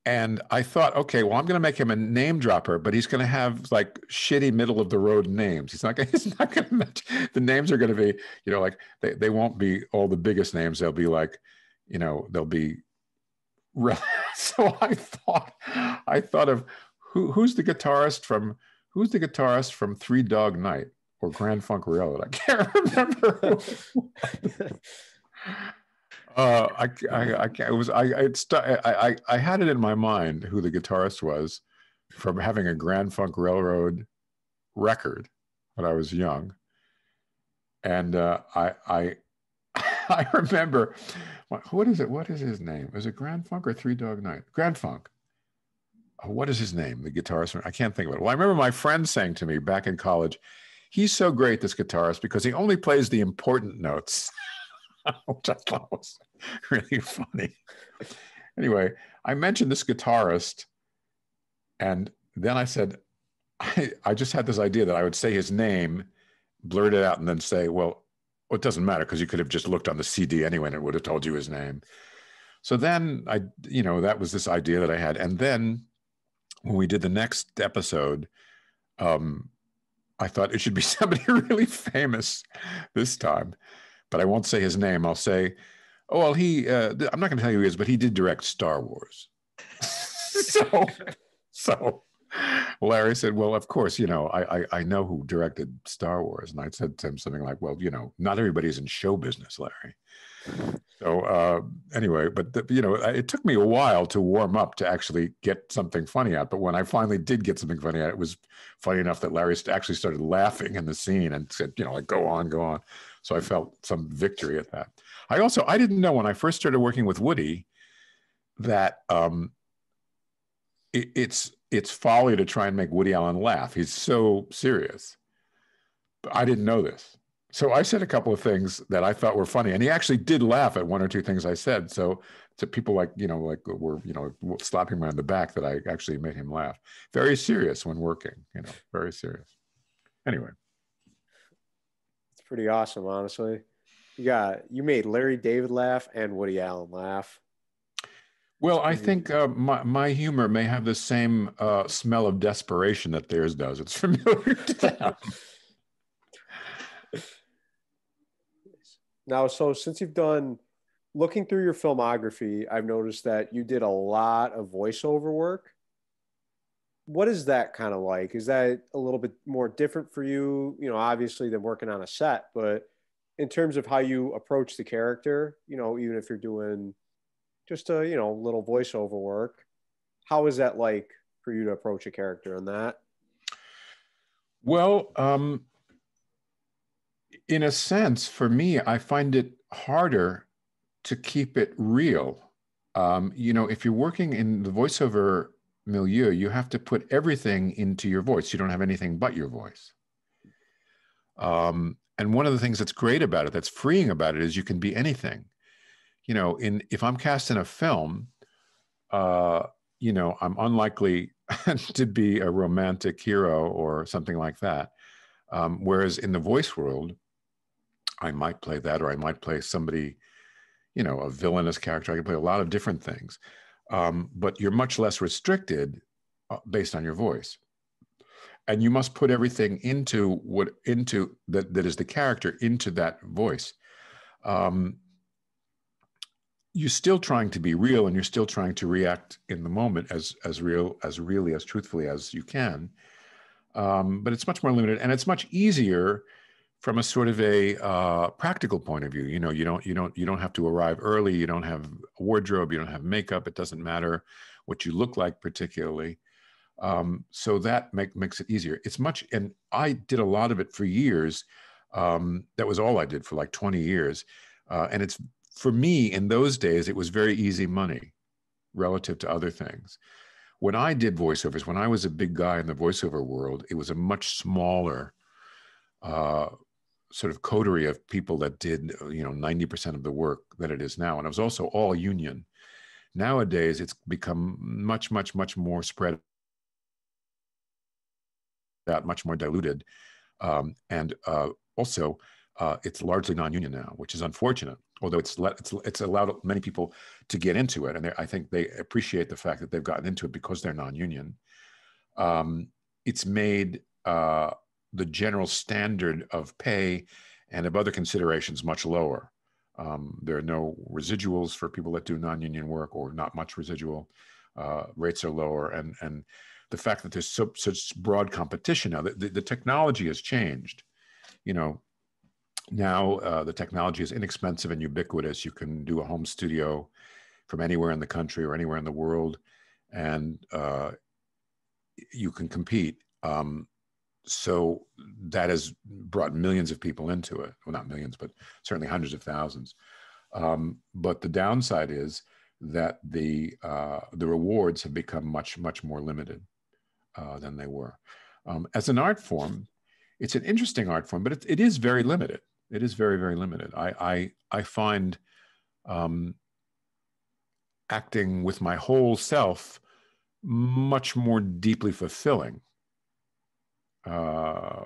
And I thought, okay, well, I'm going to make him a name dropper, but he's going to have like shitty middle of the road names. He's not going. He's not going to. The names are going to be, you know, like they, they won't be all the biggest names. They'll be like, you know, they'll be. so I thought, I thought of who who's the guitarist from Who's the guitarist from Three Dog Night or Grand Funk Railroad? I can't remember. Uh, I, I, I, it was I, I, I, I had it in my mind who the guitarist was from having a Grand Funk Railroad record when I was young, and uh, I, I, I remember what is it? What is his name? Is it Grand Funk or Three Dog Night? Grand Funk what is his name? The guitarist. I can't think of it. Well, I remember my friend saying to me back in college, he's so great, this guitarist, because he only plays the important notes, which I thought was really funny. Anyway, I mentioned this guitarist, and then I said, I, I just had this idea that I would say his name, blurt it out, and then say, well, well it doesn't matter because you could have just looked on the CD anyway and it would have told you his name. So then I, you know, that was this idea that I had. And then when we did the next episode, um, I thought it should be somebody really famous this time, but I won't say his name. I'll say, oh well, he. Uh, I'm not going to tell you who he is, but he did direct Star Wars. so, so Larry said, "Well, of course, you know, I, I, I know who directed Star Wars," and I said to him something like, "Well, you know, not everybody's in show business, Larry." So uh, anyway, but the, you know, it took me a while to warm up to actually get something funny out. But when I finally did get something funny out, it was funny enough that Larry actually started laughing in the scene and said, you know, like go on, go on. So I felt some victory at that. I also I didn't know when I first started working with Woody that um, it, it's it's folly to try and make Woody Allen laugh. He's so serious. But I didn't know this. So I said a couple of things that I thought were funny, and he actually did laugh at one or two things I said. So to people like you know like were you know slapping me on the back that I actually made him laugh. Very serious when working, you know, very serious. Anyway,
it's pretty awesome, honestly. You got you made Larry David laugh and Woody Allen laugh.
Well, I think uh, my my humor may have the same uh, smell of desperation that theirs does. It's familiar to them.
now, so since you've done looking through your filmography, I've noticed that you did a lot of voiceover work. What is that kind of like? Is that a little bit more different for you? You know, obviously than working on a set, but in terms of how you approach the character, you know, even if you're doing just a you know little voiceover work, how is that like for you to approach a character in that?
Well, um, in a sense, for me, I find it harder to keep it real. Um, you know, if you're working in the voiceover milieu, you have to put everything into your voice. You don't have anything but your voice. Um, and one of the things that's great about it, that's freeing about it, is you can be anything. You know, in if I'm cast in a film, uh, you know, I'm unlikely to be a romantic hero or something like that. Um, whereas in the voice world, I might play that, or I might play somebody you know, a villainous character. I can play a lot of different things, um, but you're much less restricted uh, based on your voice. And you must put everything into what into that that is the character into that voice. Um, you're still trying to be real, and you're still trying to react in the moment as as real as really as truthfully as you can. Um, but it's much more limited, and it's much easier from a sort of a uh, practical point of view. You know you don't you don't you don't have to arrive early. You don't have a wardrobe. You don't have makeup. It doesn't matter what you look like particularly um, so that make, makes it easier. It's much and i did a lot of it for years. Um, that was all i did for like 20 years. Uh, and it's for me in those days it was very easy money relative to other things. When i did voiceovers when i was a big guy in the voiceover world it was a much smaller uh, sort of coterie of people that did you know 90% of the work that it is now. And it was also all union. Nowadays it's become much much much more spread out much more diluted um, and uh, also uh, it's largely non-union now which is unfortunate although it's, let, it's it's allowed many people to get into it and i think they appreciate the fact that they've gotten into it because they're non-union um, it's made uh, the general standard of pay and of other considerations much lower. Um, there are no residuals for people that do non-union work or not much residual. Uh, rates are lower and, and the fact that there's so, such broad competition now, the, the, technology has changed. You know, now uh, the technology is inexpensive and ubiquitous. You can do a home studio from anywhere in the country or anywhere in the world and uh, you can compete. Um, so that has brought millions of people into it. Well, not millions, but certainly hundreds of thousands. Um, but the downside is that the uh, the rewards have become much much more limited uh, than they were. Um, as an art form, it's an interesting art form, but it, it is very limited. It is very very limited. I I, I find um, acting with my whole self much more deeply fulfilling uh,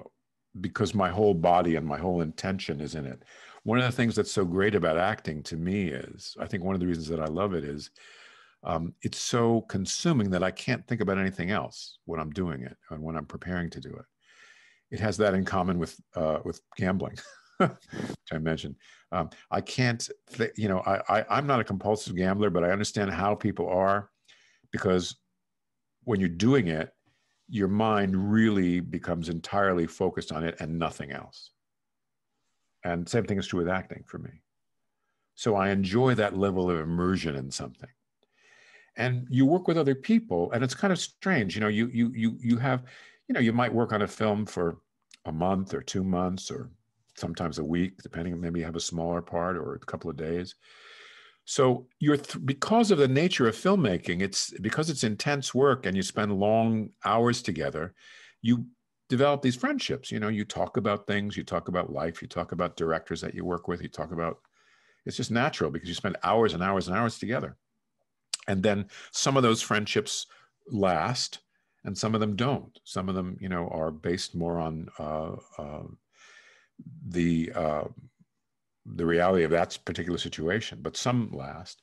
because my whole body and my whole intention is in it. One of the things that's so great about acting to me is, I think one of the reasons that I love it is um, it's so consuming that I can't think about anything else when I'm doing it and when I'm preparing to do it. It has that in common with uh, with gambling, which I mentioned. Um, I can't, th- you know, I, I I'm not a compulsive gambler, but I understand how people are because when you're doing it, your mind really becomes entirely focused on it and nothing else. And same thing is true with acting for me. So I enjoy that level of immersion in something. And you work with other people, and it's kind of strange. You know, you you you you have, you know, you might work on a film for a month or two months or sometimes a week, depending. Maybe you have a smaller part or a couple of days. So you're th- because of the nature of filmmaking, it's because it's intense work and you spend long hours together, you develop these friendships. You know, you talk about things, you talk about life, you talk about directors that you work with, you talk about It's just natural because you spend hours and hours and hours together. And then some of those friendships last and some of them don't. Some of them, you know, are based more on uh, uh, the uh, the reality of that particular situation, but some last.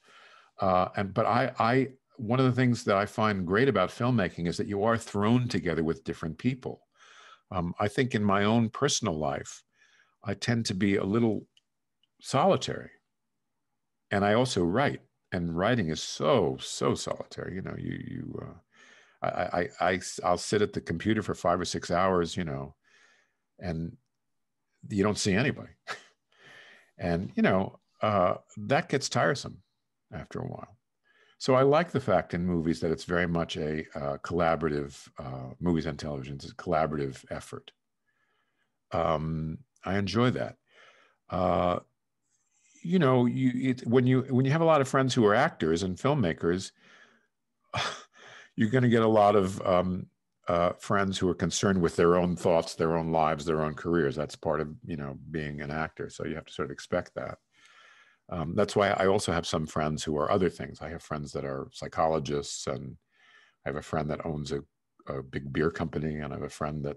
Uh, and but I, I one of the things that I find great about filmmaking is that you are thrown together with different people. Um, I think in my own personal life, I tend to be a little solitary, and I also write, and writing is so so solitary. You know, you you. Uh, I, I, I, I'll sit at the computer for five or six hours, you know, and you don't see anybody. and, you know, uh, that gets tiresome after a while. So I like the fact in movies that it's very much a uh, collaborative, uh, movies and television, it's a collaborative effort. Um, I enjoy that. You know, you it, when you when you have a lot of friends who are actors and filmmakers, you're going to get a lot of um, uh, friends who are concerned with their own thoughts, their own lives, their own careers. That's part of you know being an actor. So you have to sort of expect that. Um, that's why I also have some friends who are other things. I have friends that are psychologists, and I have a friend that owns a, a big beer company, and I have a friend that,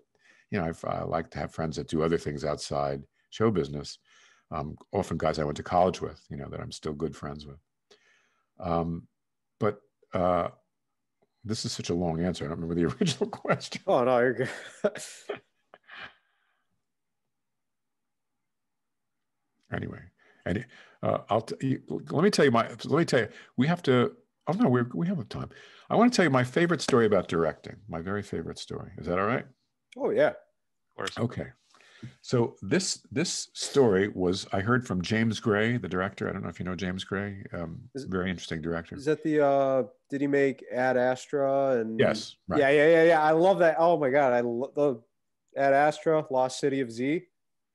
you know, I've, i like to have friends that do other things outside show business. Um, often guys I went to college with, you know, that I'm still good friends with. Um, but uh, this is such a long answer. I don't remember the original question.
Oh no, you're good.
anyway, and uh, I'll t- let me tell you my. Let me tell you, we have to. Oh no, we we have a time. I want to tell you my favorite story about directing. My very favorite story. Is that all right?
Oh yeah.
Of course.
Okay. So this this story was I heard from James Gray, the director. I don't know if you know James Gray. Um, is, very interesting director.
Is that the? uh Did he make Ad Astra and?
Yes.
Right. Yeah, yeah, yeah, yeah. I love that. Oh my god, I love the Ad Astra, Lost City of Z.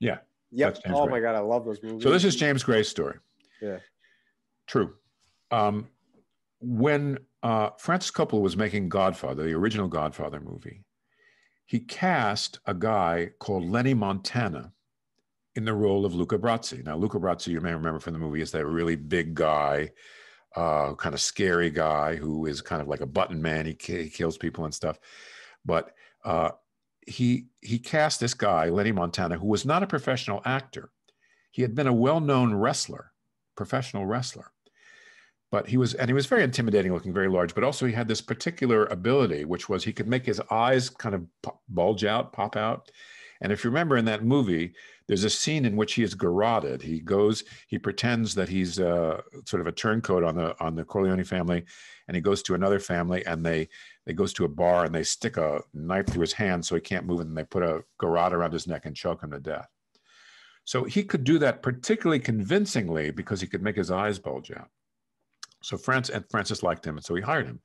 Yeah.
Yep. Oh Gray. my god, I love those movies.
So this is James Gray's story.
Yeah.
True. Um, when uh, Francis Coppola was making Godfather, the original Godfather movie, he cast a guy called Lenny Montana in the role of Luca Brasi. Now, Luca Brasi, you may remember from the movie, is that really big guy, uh, kind of scary guy who is kind of like a button man. He, he kills people and stuff. But uh, he he cast this guy, Lenny Montana, who was not a professional actor. He had been a well-known wrestler, professional wrestler but he was and he was very intimidating looking very large but also he had this particular ability which was he could make his eyes kind of bulge out pop out. And if you remember in that movie there's a scene in which he is garroted. He goes he pretends that he's uh, sort of a turncoat on the on the corleone family and he goes to another family and they they goes to a bar and they stick a knife through his hand so he can't move and they put a garrote around his neck and choke him to death. So he could do that particularly convincingly because he could make his eyes bulge out so France and Francis liked him, and so he hired him.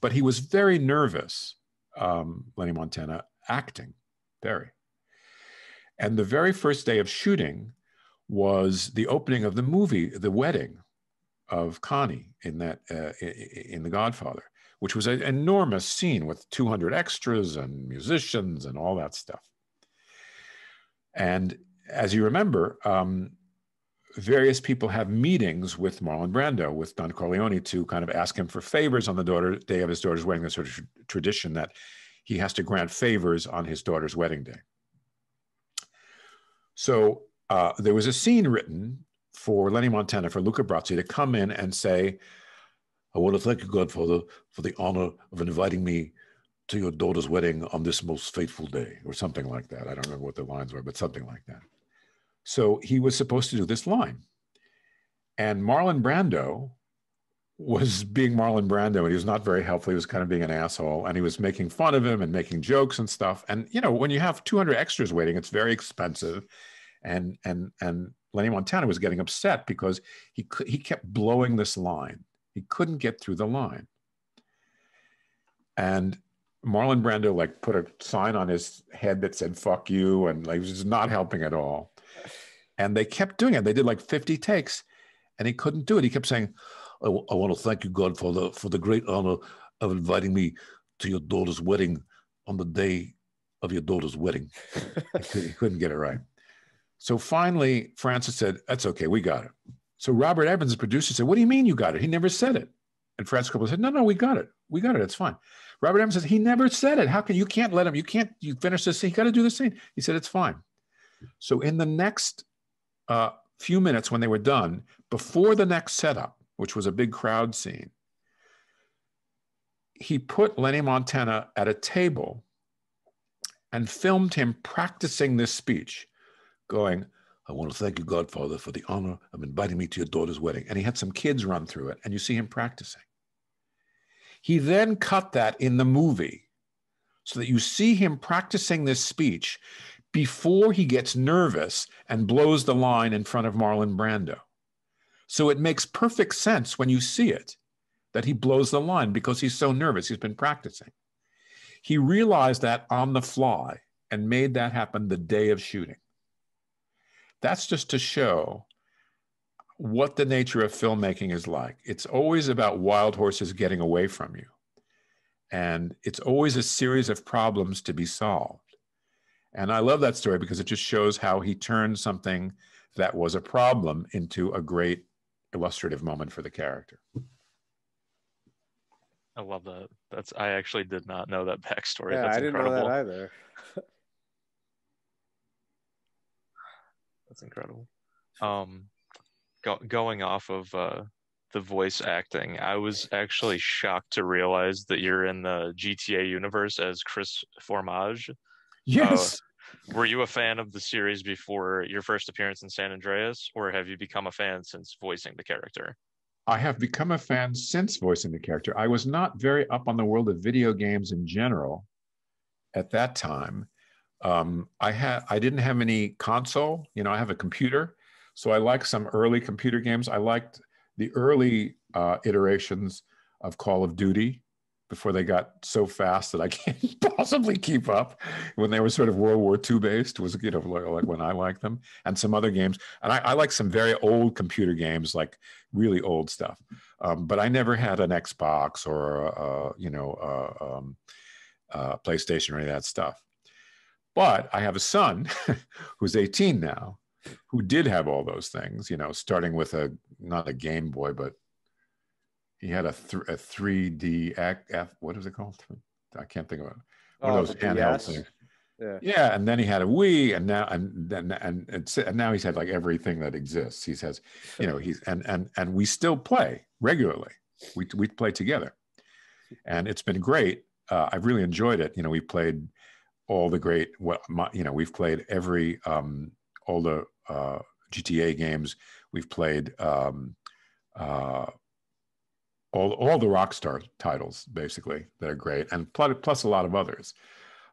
But he was very nervous, um, Lenny Montana, acting, very. And the very first day of shooting was the opening of the movie, The Wedding of Connie in that uh, in The Godfather, which was an enormous scene with 200 extras and musicians and all that stuff. And as you remember, um, various people have meetings with Marlon Brando, with Don Corleone, to kind of ask him for favors on the daughter day of his daughter's wedding. The sort of tradition that he has to grant favors on his daughter's wedding day. So uh, there was a scene written for Lenny Montana for Luca Brasi to come in and say, "I want to thank you, Godfather, for the honor of inviting me." To your daughter's wedding on this most fateful day, or something like that. I don't remember what the lines were, but something like that. So he was supposed to do this line. And Marlon Brando was being Marlon Brando and he was not very helpful. He was kind of being an asshole and he was making fun of him and making jokes and stuff. And you know, when you have 200 extras waiting, it's very expensive. And and and Lenny Montana was getting upset because he he kept blowing this line. He couldn't get through the line. And Marlon Brando like put a sign on his head that said "fuck you" and like was not helping at all. And they kept doing it. They did like 50 takes and he couldn't do it. He kept saying, I, want to thank you, God, for the, for the great honor of inviting me to your daughter's wedding on the day of your daughter's wedding. he, couldn't get it right. So finally, Francis said, That's okay, we got it. So Robert Evans, the producer, said, What do you mean you got it? He never said it. And Francis Coppola said, No, no, we got it. We got it. It's fine. Robert Evans says, He never said it. How can you can't let him, you can't, you finish this scene. You got to do the scene. He said, It's fine. So in the next uh, few minutes when they were done, before the next setup, which was a big crowd scene, he put Lenny Montana at a table and filmed him practicing this speech, going, I want to thank you, Godfather, for the honor of inviting me to your daughter's wedding. And he had some kids run through it, and you see him practicing. He then cut that in the movie so that you see him practicing this speech before he gets nervous and blows the line in front of Marlon Brando. So it makes perfect sense when you see it that he blows the line because he's so nervous. He's been practicing. He realized that on the fly and made that happen the day of shooting. That's just to show what the nature of filmmaking is like. It's always about wild horses getting away from you. And it's always a series of problems to be solved. And I love that story because it just shows how he turned something that was a problem into a great illustrative moment for the character.
I love that. That's I actually did not know that backstory.
Yeah,
That's
I didn't
incredible.
know that either.
That's incredible. Um, go, going off of uh, the voice acting, I was actually shocked to realize that you're in the GTA universe as Cris Formage.
Yes.
Were you a fan of the series before your first appearance in San Andreas, or have you become a fan since voicing the character?
I have become a fan since voicing the character. I was not very up on the world of video games in general at that time. Um, I had I didn't have any console. You know, I have a computer, so I like some early computer games. I liked the early uh, iterations of Call of Duty before they got so fast that I can't possibly keep up. When they were sort of World War II based, was you know like, like when I liked them, and some other games. And I, I like some very old computer games, like really old stuff. Um, but I never had an Xbox or a, you know a, um, a PlayStation or any of that stuff. But I have a son who's 18 now, who did have all those things. You know, starting with a not a Game Boy, but he had a, th- a 3D F, what is it called? I can't think of it. One
Oh,
of those handheld things.
Yeah.
Yeah, and then he had a Wii, and now and then and, and, and now he's had like everything that exists. He has, you know, he's and and and we still play regularly. We we play together, and it's been great. Uh, I've really enjoyed it. You know, we've played all the great. What my, you know, we've played every um, all the uh, GTA games. We've played um, uh, all all the Rockstar titles basically that are great, and plus, plus a lot of others.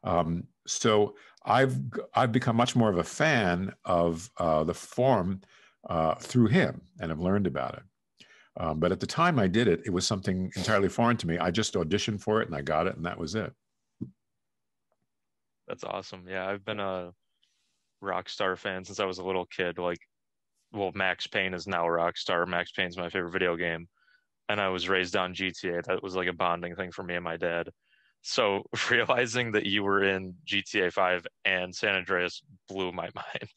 Um, so I've I've become much more of a fan of uh, the form uh, through him, and have learned about it. Um, but at the time I did it, it was something entirely foreign to me. I just auditioned for it, and I got it, and that was it.
That's awesome. Yeah, I've been a Rockstar fan since I was a little kid. Like, well, Max Payne is now Rockstar. Max Payne's my favorite video game, and I was raised on GTA. That was like a bonding thing for me and my dad. So realizing that you were in GTA 5 and San Andreas blew my mind.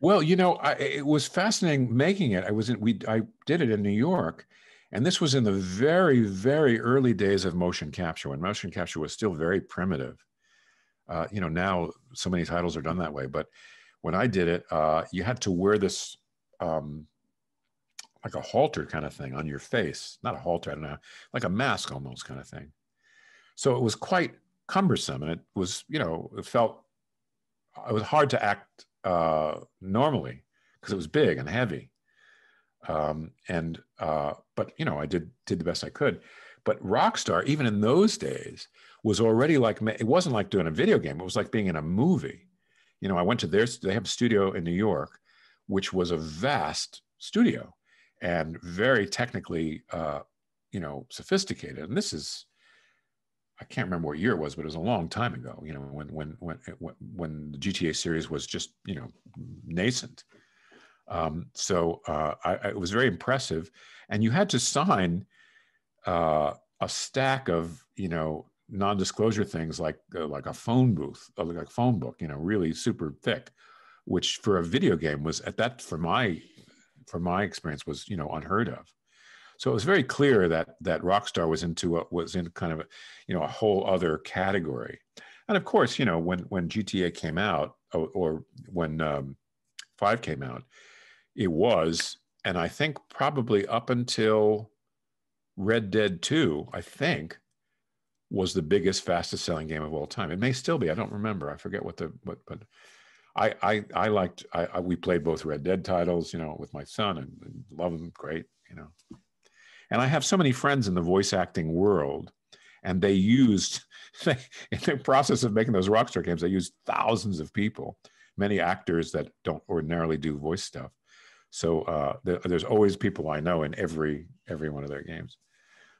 Well, you know, I, it was fascinating making it. I was in, we I did it in New York, and this was in the very very early days of motion capture when motion capture was still very primitive. Uh, you know, now so many titles are done that way, but when I did it, uh, you had to wear this um, like a halter kind of thing on your face, not a halter, I don't know, like a mask almost kind of thing. So it was quite cumbersome, and it was, you know, it felt it was hard to act uh, normally because it was big and heavy. Um, and uh, but you know, I did did the best I could. But Rockstar, even in those days, was already like it wasn't like doing a video game. It was like being in a movie. You know, I went to their they have a studio in New York, which was a vast studio and very technically, uh, you know, sophisticated. And this is I can't remember what year it was, but it was a long time ago. You know, when when when when the GTA series was just you know nascent. Um, so uh, I, I, it was very impressive, and you had to sign uh, a stack of you know non-disclosure things like uh, like a phone booth, uh, like a phone book, you know, really super thick, which for a video game was at that for my from my experience, was you know unheard of. So it was very clear that that Rockstar was into a, was in kind of a, you know a whole other category. And of course, you know when when GTA came out or, or when um, Five came out, it was, and I think probably up until Red Dead Two, I think was the biggest, fastest selling game of all time. It may still be. I don't remember. I forget what the what, but I I I liked. I, I we played both Red Dead titles, you know, with my son and, and love them. Great, you know. And I have so many friends in the voice acting world, and they used they, in the process of making those Rockstar games. They used thousands of people, many actors that don't ordinarily do voice stuff. So uh, there, there's always people I know in every every one of their games.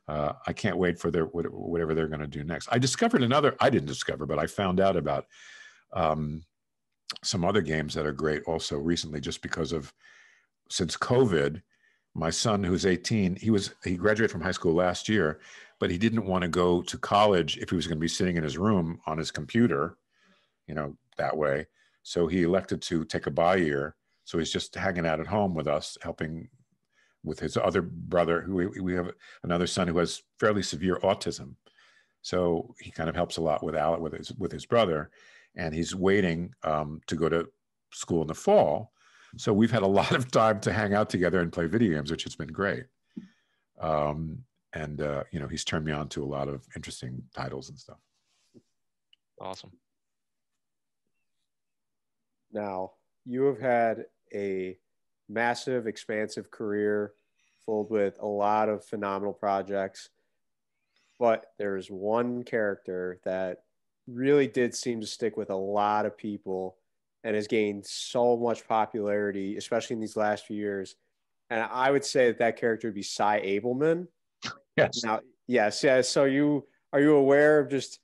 Uh, I can't wait for their whatever they're going to do next. I discovered another. I didn't discover, but I found out about um, some other games that are great also recently, just because of since COVID my son who's 18 he was he graduated from high school last year but he didn't want to go to college if he was going to be sitting in his room on his computer you know that way so he elected to take a bi year so he's just hanging out at home with us helping with his other brother who we, we have another son who has fairly severe autism so he kind of helps a lot with Alec with his with his brother and he's waiting um, to go to school in the fall so we've had a lot of time to hang out together and play video games, which has been great. Um, and uh, you know, he's turned me on to a lot of interesting titles and stuff.
Awesome.
Now you have had a massive, expansive career filled with a lot of phenomenal projects. But there's one character that really did seem to stick with a lot of people and has gained so much popularity, especially in these last few years. And I would say that that character would be Sy Ableman.
Yes.
Now, yes, yes. So you are you aware of just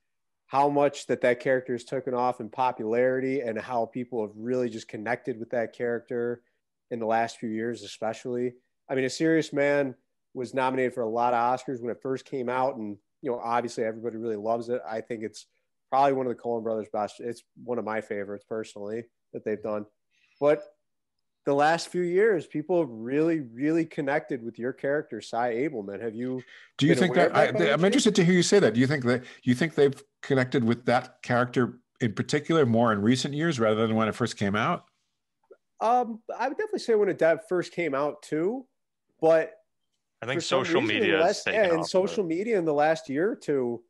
how much that that character has taken off in popularity and how people have really just connected with that character in the last few years, especially. I mean, A Serious Man was nominated for a lot of Oscars when it first came out, and you know, obviously everybody really loves it. I think it's probably one of the Coen brothers' best. It's one of my favorites personally that they've done. But the last few years, people have really, really connected with your character, Sy Ableman. Have you?
Do you think that? that I, am interested to hear you say that. Do you think that you think they've connected with that character in particular more in recent years rather than when it first came out?
Um, I would definitely say when it first came out too, but
I think social media,
last, yeah, and social media in the last year or two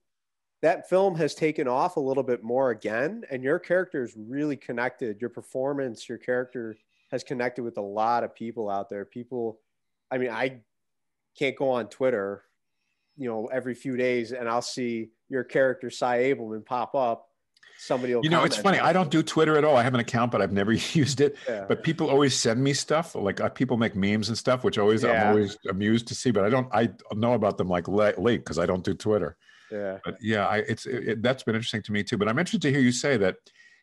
that film has taken off a little bit more again and your character is really connected. Your performance your character has connected with a lot of people out there. People i mean i can't go on twitter you know every few days and i'll see your character Sy Ableman pop up somebody will
you know it's funny i don't do twitter at all i have an account but i've never used it yeah. but people always send me stuff like uh, people make memes and stuff which always yeah. i'm always amused to see but i don't i know about them like late because i don't do twitter
yeah.
But yeah, I, it's it, it, that's been interesting to me too. But I'm interested to hear you say that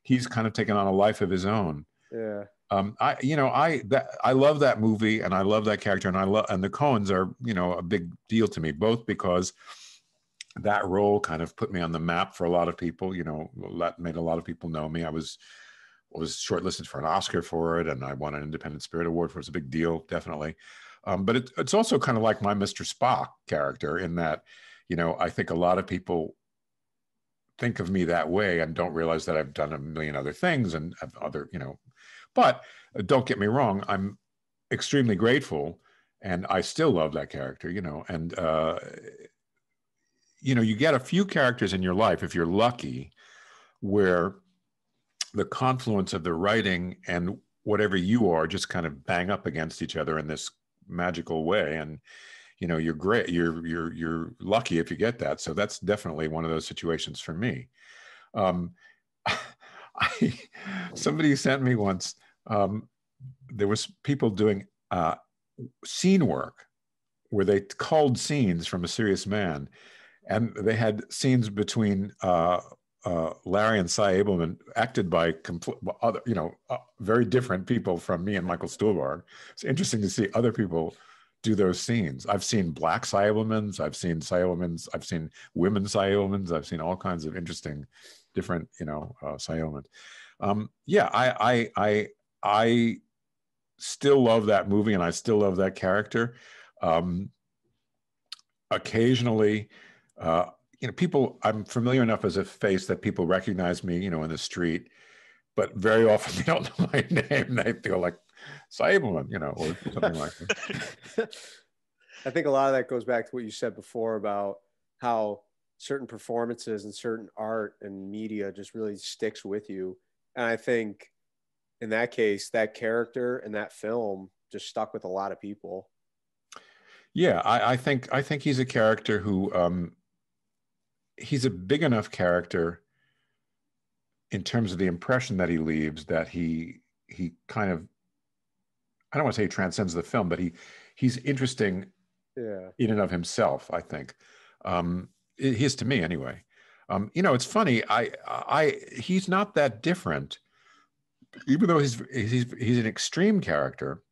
he's kind of taken on a life of his own.
Yeah.
Um, I you know I that I love that movie and I love that character and I love and the Coens are you know a big deal to me both because that role kind of put me on the map for a lot of people. You know, that made a lot of people know me. I was was shortlisted for an Oscar for it, and I won an Independent Spirit Award for it. It's a big deal, definitely. Um, but it, it's also kind of like my Mr. Spock character in that you know, I think a lot of people think of me that way and don't realize that I've done a million other things and other, you know, but uh, don't get me wrong, I'm extremely grateful and I still love that character, you know, and, uh, you know, you get a few characters in your life, if you're lucky, where the confluence of the writing and whatever you are just kind of bang up against each other in this magical way. And, you know you're great you're you're you're lucky if you get that. So that's definitely one of those situations for me. Um, I, somebody sent me once um, there was people doing uh, scene work where they called scenes from a serious man and they had scenes between uh, uh, Larry and Sy Ableman acted by compl- other, you know, uh, very different people from me and Michael Stuhlbarg. It's interesting to see other people do those scenes. I've seen black Sy Ablemans, I've seen Sy Ablemans, I've seen women Sy Ablemans, I've seen all kinds of interesting, different, you know, uh, Sy Ablemans. Um, yeah, I, I, I, I still love that movie and I still love that character. Um, occasionally, uh, you know, people, I'm familiar enough as a face that people recognize me, you know, in the street, but very often they don't know my name. They feel like Sy Ableman, you know, or something like that.
I think a lot of that goes back to what you said before about how certain performances and certain art and media just really sticks with you. And I think in that case, that character and that film just stuck with a lot of people.
Yeah, I, I think I think he's a character who um, he's a big enough character in terms of the impression that he leaves that he he kind of I don't want to say he transcends the film, but he he's interesting
yeah.
in and of himself. I think um, he is to me anyway. Um, you know, it's funny. I I he's not that different, even though he's he's he's an extreme character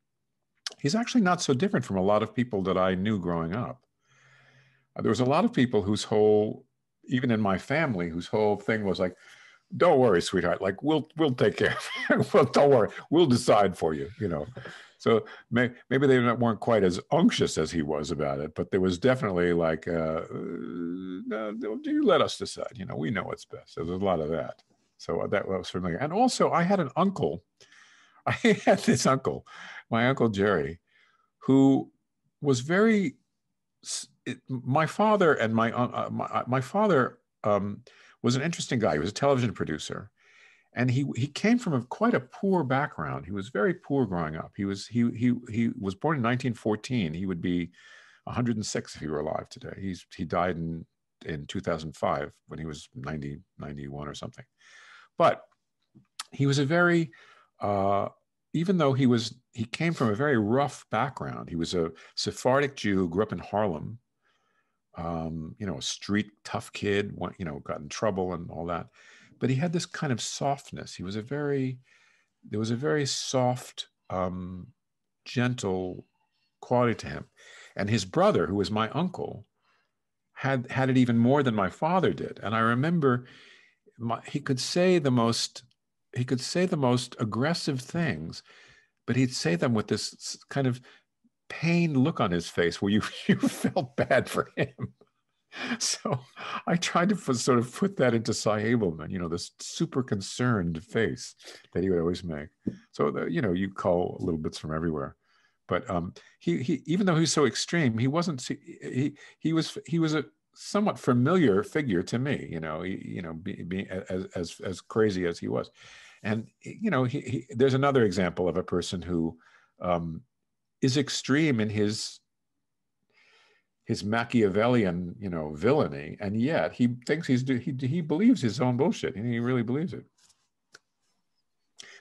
he's actually not so different from a lot of people that I knew growing up. Uh, there was a lot of people whose whole, even in my family, whose whole thing was like, "Don't worry, sweetheart. Like we'll we'll take care. Of well, don't worry. We'll decide for you." You know. So may, maybe they weren't quite as unctuous as he was about it, but there was definitely like, uh, uh, "You let us decide. You know, we know what's best." There's a lot of that. So that was familiar. And also, I had an uncle. I had this uncle my uncle Jerry, who was very. My father and my uh, my, uh, my, father um, was an interesting guy. He was a television producer, and he he came from a quite a poor background. He was very poor growing up. He was he he he was born in 1914. He would be 106 if he were alive today. He's he died in in 2005 when he was 90 91 or something. But he was a very uh, even though he was he came from a very rough background. He was a Sephardic Jew who grew up in Harlem. Um, you know, a street tough kid, you know, got in trouble and all that. But he had this kind of softness. He was a very, there was a very soft, um, gentle quality to him. And his brother, who was my uncle, had had it even more than my father did. And I remember my, he could say the most he could say the most aggressive things, but he'd say them with this kind of pained look on his face where you, you felt bad for him. So I tried to sort of put that into Sy Ableman, you know, this super concerned face that he would always make. So, the, you know, you call little bits from everywhere. But um, he, he, even though he's so extreme, he wasn't, he, he was, he was a somewhat familiar figure to me, you know, he, you know, being be, as, as, as crazy as he was. And you know, he, he, there's another example of a person who um, is extreme in his his Machiavellian, you know, villainy, and yet he thinks he's he he believes his own bullshit, and he really believes it.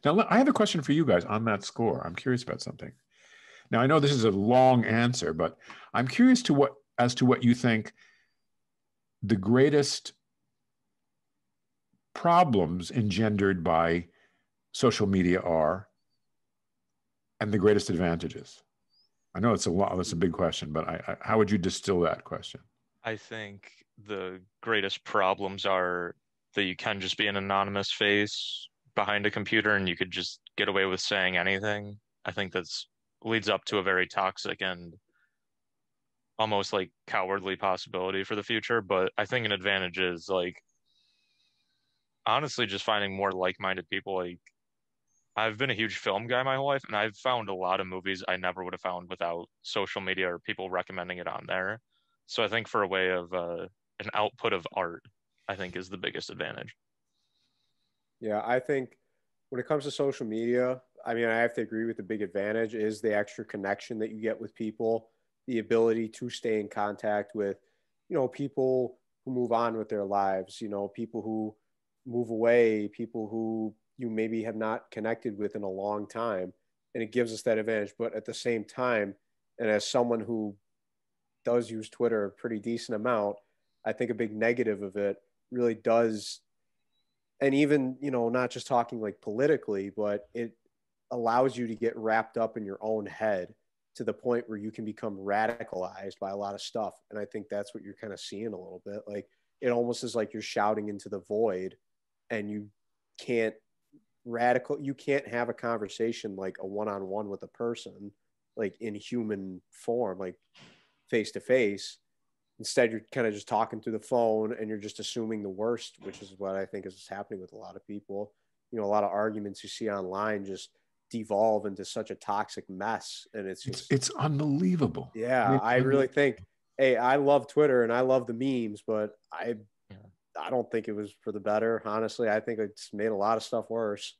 Now, I have a question for you guys on that score. I'm curious about something. Now, I know this is a long answer, but I'm curious to what as to what you think the greatest problems engendered by social media are and the greatest advantages? I know it's a lot, that's a big question, but I, I, how would you distill that question?
I think the greatest problems are that you can just be an anonymous face behind a computer and you could just get away with saying anything. I think that's leads up to a very toxic and almost like cowardly possibility for the future. But I think an advantage is like honestly just finding more like-minded people like I've been a huge film guy my whole life and I've found a lot of movies I never would have found without social media or people recommending it on there. So I think for a way of uh, an output of art, I think is the biggest advantage.
Yeah, I think when it comes to social media, I mean, I have to agree with the big advantage is the extra connection that you get with people, the ability to stay in contact with, you know, people who move on with their lives, you know, people who move away, people who you maybe have not connected with in a long time. And it gives us that advantage. But at the same time, and as someone who does use Twitter a pretty decent amount, I think a big negative of it really does. And even, you know, not just talking like politically, but it allows you to get wrapped up in your own head to the point where you can become radicalized by a lot of stuff. And I think that's what you're kind of seeing a little bit. Like it almost is like you're shouting into the void and you can't radical. You can't have a conversation like a one on one with a person, like in human form, like face to face. Instead, you're kind of just talking through the phone and you're just assuming the worst, which is what I think is happening with a lot of people. You know, a lot of arguments you see online just devolve into such a toxic mess. And it's
just, it's, it's unbelievable.
Yeah. I really think, hey, I love Twitter and I love the memes, but I I don't think it was for the better. Honestly, I think it's made a lot of stuff worse.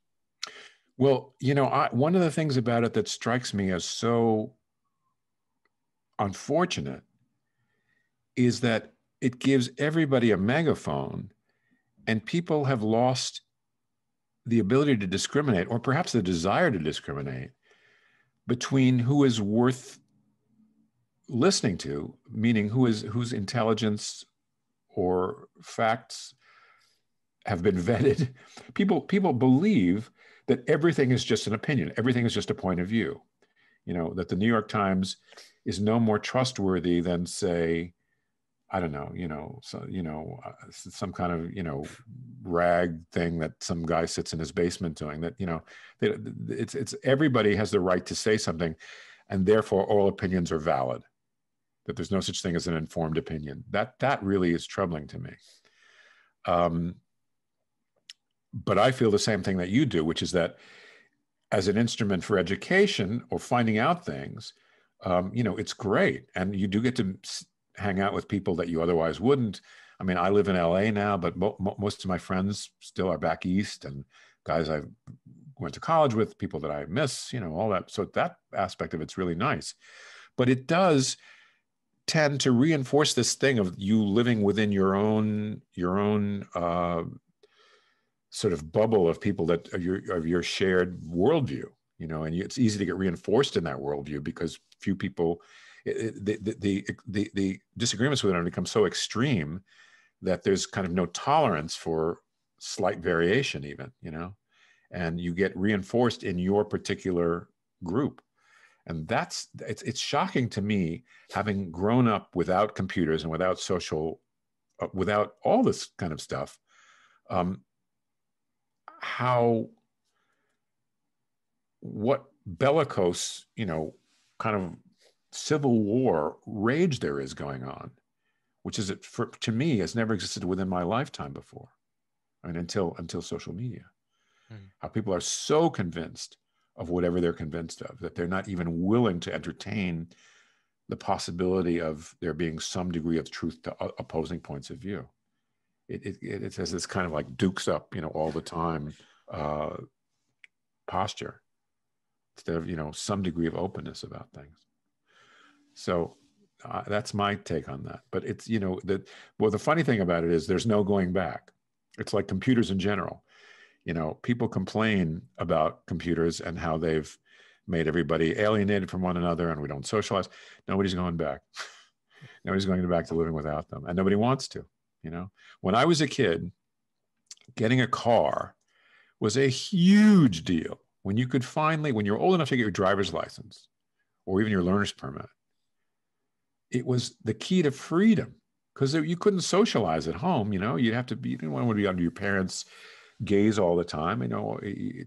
Well, you know, I, one of the things about it that strikes me as so unfortunate is that it gives everybody a megaphone and people have lost the ability to discriminate or perhaps the desire to discriminate between who is worth listening to meaning who is whose intelligence or facts have been vetted people people believe that everything is just an opinion. Everything is just a point of view. You know that the new york times is no more trustworthy than say I don't know, you know, so, you know, uh, some kind of, you know, rag thing that some guy sits in his basement doing that, you know, it's, it's everybody has the right to say something and therefore all opinions are valid, that there's no such thing as an informed opinion. That, that really is troubling to me. Um, but I feel the same thing that you do, which is that as an instrument for education or finding out things, um, you know, it's great. And you do get to hang out with people that you otherwise wouldn't. I mean, I live in LA now, but mo- most of my friends still are back east and guys I went to college with, people that I miss, you know, all that. So that aspect of it's really nice. But it does tend to reinforce this thing of you living within your own your own uh, sort of bubble of people that of your of your shared worldview you know and it's easy to get reinforced in that worldview because few people the, the, the, the, disagreements with it become so extreme that there's kind of no tolerance for slight variation even you know and you get reinforced in your particular group and that's it's, it's shocking to me having grown up without computers and without social uh, without all this kind of stuff um, how what bellicose you know kind of civil war rage there is going on, which is it for, to me has never existed within my lifetime before. I mean, until until social media, mm. how people are so convinced of whatever they're convinced of that they're not even willing to entertain the possibility of there being some degree of truth to opposing points of view. It, it, it has this kind of like dukes up, you know, all the time uh, posture instead of, you know, some degree of openness about things. So uh, that's my take on that. But it's, you know, that, well, the funny thing about it is there's no going back. It's like computers in general. You know, people complain about computers and how they've made everybody alienated from one another and we don't socialize. Nobody's going back. Nobody's going back to living without them. And nobody wants to, you know. When I was a kid, getting a car was a huge deal. When you could finally, when you're old enough to get your driver's license or even your learner's permit, it was the key to freedom because you couldn't socialize at home. You know, you'd have to be, you didn't want to be under your parents' gaze all the time. You know,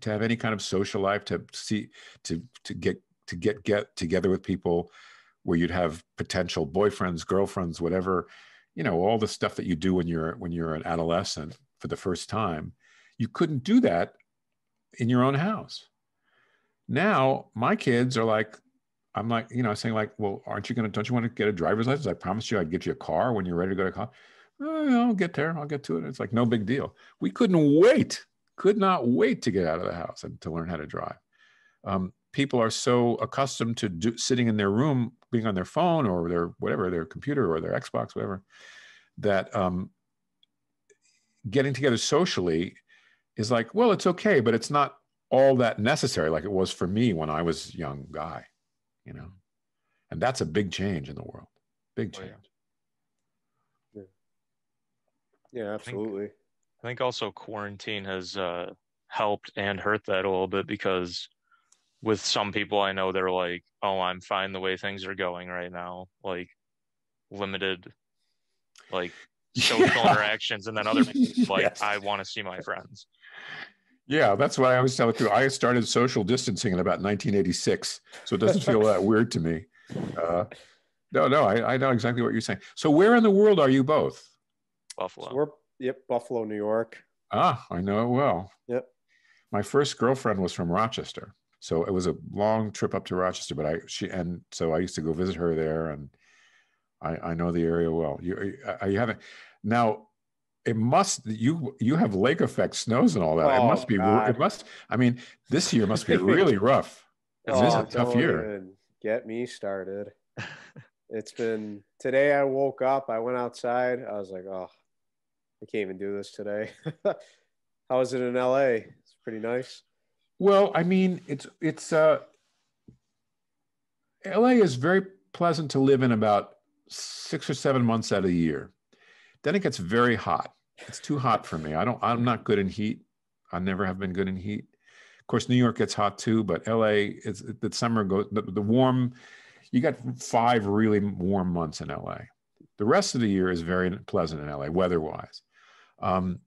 to have any kind of social life, to see, to to get to get get together with people where you'd have potential boyfriends, girlfriends, whatever. You know, all the stuff that you do when you're when you're an adolescent for the first time. You couldn't do that in your own house. Now, my kids are like I'm like, you know, saying like, well, aren't you to, don't you want to get a driver's license? I promised you I'd get you a car when you're ready to go to college. Oh, I'll get there. I'll get to it. It's like no big deal. We couldn't wait, could not wait to get out of the house and to learn how to drive. Um, people are so accustomed to do, sitting in their room, being on their phone or their whatever, their computer or their Xbox, whatever, that um, getting together socially is like, well, it's okay, but it's not all that necessary like it was for me when I was young guy you know and that's a big change in the world big change
oh, yeah. absolutely
I think, I think, also quarantine has uh, helped and hurt that a little bit because with some people i know they're like oh i'm fine the way things are going right now like limited like social yeah. interactions and then other people like yes. i want to see my friends
Yeah, that's what I always tell people. I started social distancing in about 1986, so it doesn't feel that weird to me. Uh, no, no, I, I, know exactly what you're saying. So, where in the world are you both?
Buffalo.
So we're yep, Buffalo, New York.
Ah, I know it well.
Yep.
My first girlfriend was from Rochester, so it was a long trip up to Rochester. But I she and so I used to go visit her there, and I I know the area well. You are you haven't now. It must you you have lake effect snows and all that.
Oh,
it must be
God.
it must. I mean, this year must be really rough. It is
Oh,
a tough year.
Get me started. It's been today. I woke up. I went outside. I was like, oh, I can't even do this today. How is it in LA? It's pretty nice.
Well, I mean, it's it's uh LA is very pleasant to live in about six or seven months out of the year. Then it gets very hot. It's too hot for me. I don't I'm not good in heat. I never have been good in heat. Of course, New York gets hot too, but LA is the summer goes the, the warm you got five really warm months in LA. The rest of the year is very pleasant in LA weather-wise. Um,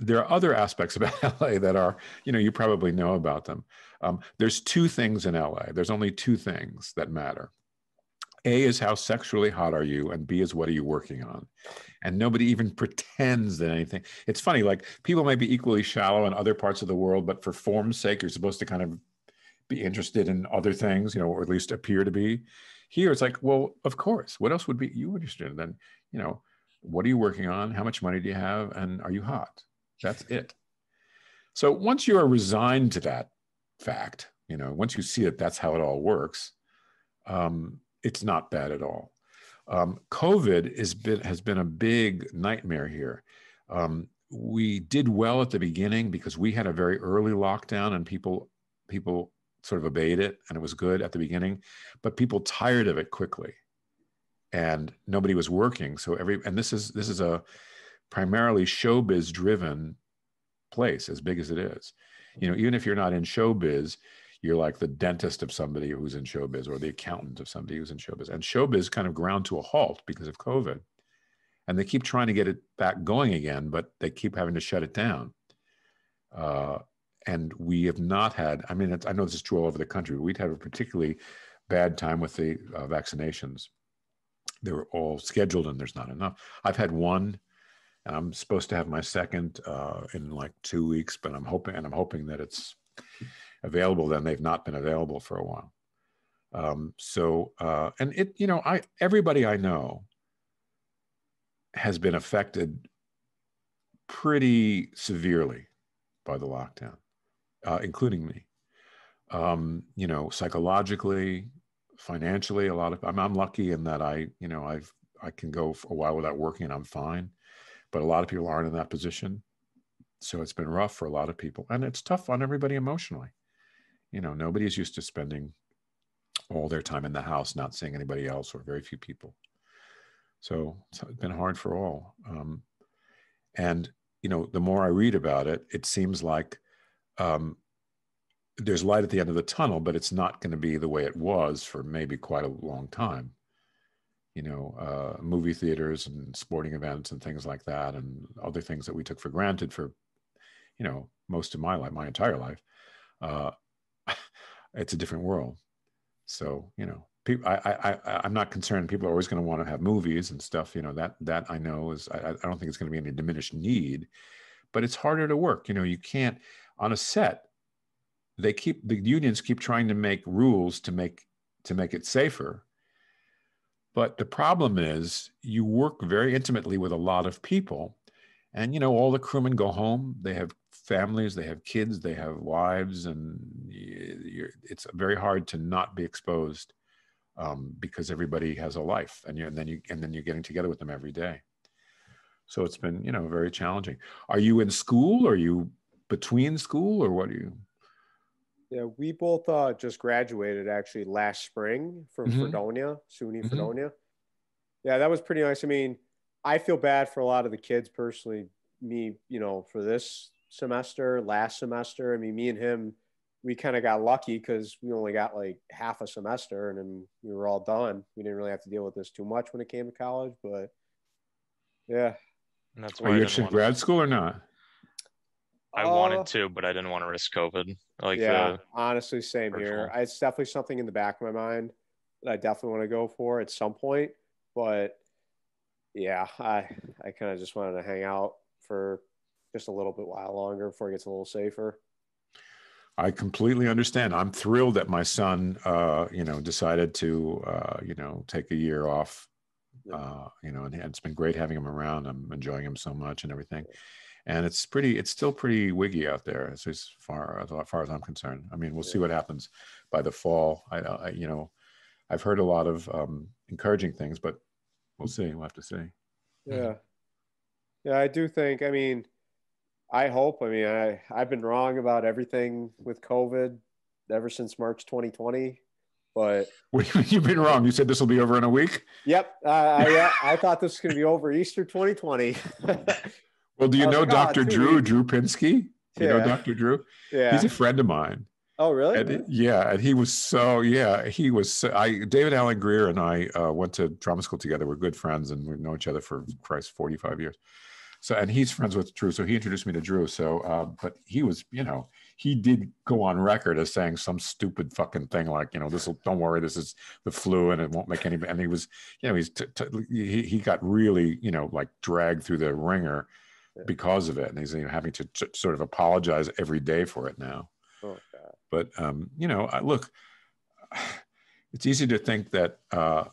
there are other aspects about LA that are, you know, you probably know about them. Um, there's two things in LA. There's only two things that matter. A is how sexually hot are you, and B is what are you working on. And nobody even pretends that anything. It's funny, like people may be equally shallow in other parts of the world, but for form's sake, you're supposed to kind of be interested in other things, you know, or at least appear to be. Here, it's like, well, of course. What else would be you interested in? Then, you know, what are you working on? How much money do you have? And are you hot? That's it. So once you are resigned to that fact, you know, once you see that that's how it all works, um, it's not bad at all. Um, COVID is been, has been a big nightmare here. Um, we did well at the beginning because we had a very early lockdown and people people sort of obeyed it and it was good at the beginning, but people tired of it quickly, and nobody was working. So every and this is this is a primarily showbiz driven place as big as it is. You know even if you're not in showbiz you're like the dentist of somebody who's in showbiz or the accountant of somebody who's in showbiz. And showbiz kind of ground to a halt because of covid. And they keep trying to get it back going again but they keep having to shut it down. Uh, and we have not had i mean i know this is true all over the country but we'd have a particularly bad time with the uh, vaccinations they were all scheduled and there's not enough i've had one and I'm supposed to have my second uh, in like two weeks, but I'm hoping and I'm hoping that it's available. Then they've not been available for a while. Um, so uh, and it, you know, I everybody I know has been affected pretty severely by the lockdown, uh, including me. Um, you know, psychologically, financially, a lot of I'm, I'm lucky in that I, you know, I've I can go for a while without working and I'm fine but a lot of people aren't in that position. So it's been rough for a lot of people. And it's tough on everybody emotionally. You know, nobody is used to spending all their time in the house, not seeing anybody else or very few people. So it's been hard for all. Um, and, you know, the more I read about it, it seems like um, there's light at the end of the tunnel, but it's not going to be the way it was for maybe quite a long time you know, uh, movie theaters and sporting events and things like that, and other things that we took for granted for, you know, most of my life, my entire life. Uh, it's a different world. So, you know, people, I, I, I, am not concerned. People are always going to want to have movies and stuff. You know, that, that I know is, I, I don't think it's going to be any diminished need, but it's harder to work. You know, you can't on a set. They keep the unions keep trying to make rules to make to make it safer but the problem is, you work very intimately with a lot of people. And, you know, all the crewmen go home. They have families, they have kids, they have wives, and it's very hard to not be exposed um, because everybody has a life, and, and then you and then you're getting together with them every day. So it's been, you know, very challenging. Are you in school? Are you between school, or what are you?
Yeah, we both uh, just graduated actually last spring from
Mhm.
Fredonia, SUNY
Mhm.
Fredonia. Yeah, that was pretty nice. I mean, I feel bad for a lot of the kids personally. Me, you know, for this semester, last semester. I mean, me and him, we kind of got lucky because we only got like half a semester, and then we were all done. We didn't really have to deal with this too much when it came to college, but yeah,
And that's
Are
why
you
I
interested in grad school or not?
I
Uh,
wanted to, but I didn't want to risk COVID. Like
yeah,
the
honestly, same here. It's definitely something in the back of my mind that I definitely want to go for at some point. But yeah, I I kind of just wanted to hang out for just a little bit while longer before it gets a little safer.
I completely understand. I'm thrilled that my son, uh, you know, decided to, uh, you know, take a year off. Uh, you know, and it's been great having him around. I'm enjoying him so much and everything. And it's pretty, it's still pretty wiggy out there as, as far as, far as I'm concerned. I mean, we'll see what happens by the fall. I, I you know, I've heard a lot of um, encouraging things, but we'll see. We'll have to see.
Yeah. Yeah, I do think, I mean, I hope, I mean, I, I've been wrong about everything with COVID ever since March 2020. But
What do you mean You've been wrong. You said this will be over in a week.
yep, uh, I, yeah, I thought this was going to be over Easter 2020.
Well, do you know
like, "Oh,
Dr.
two
Drew,
weeks."
Drew Pinsky? You know Dr. Drew?
yeah.
He's a friend of mine.
oh, really?
And yeah, and he was so yeah, he was. So, I David Alan Grier and I uh, went to drama school together. We're good friends, and we know each other for Christ forty five years. So, and he's friends with Drew, so he introduced me to Drew. So, uh, but he was, you know, he did go on record as saying some stupid fucking thing like, you know, this will don't worry, this is the flu, and it won't make any. And he was, you know, he's t- t- he he got really, you know, like dragged through the ringer
Yeah.
Because of it, and he's having to t- sort of apologize every day for it now
Oh, God.
but um, you know I, look it's easy to think that uh,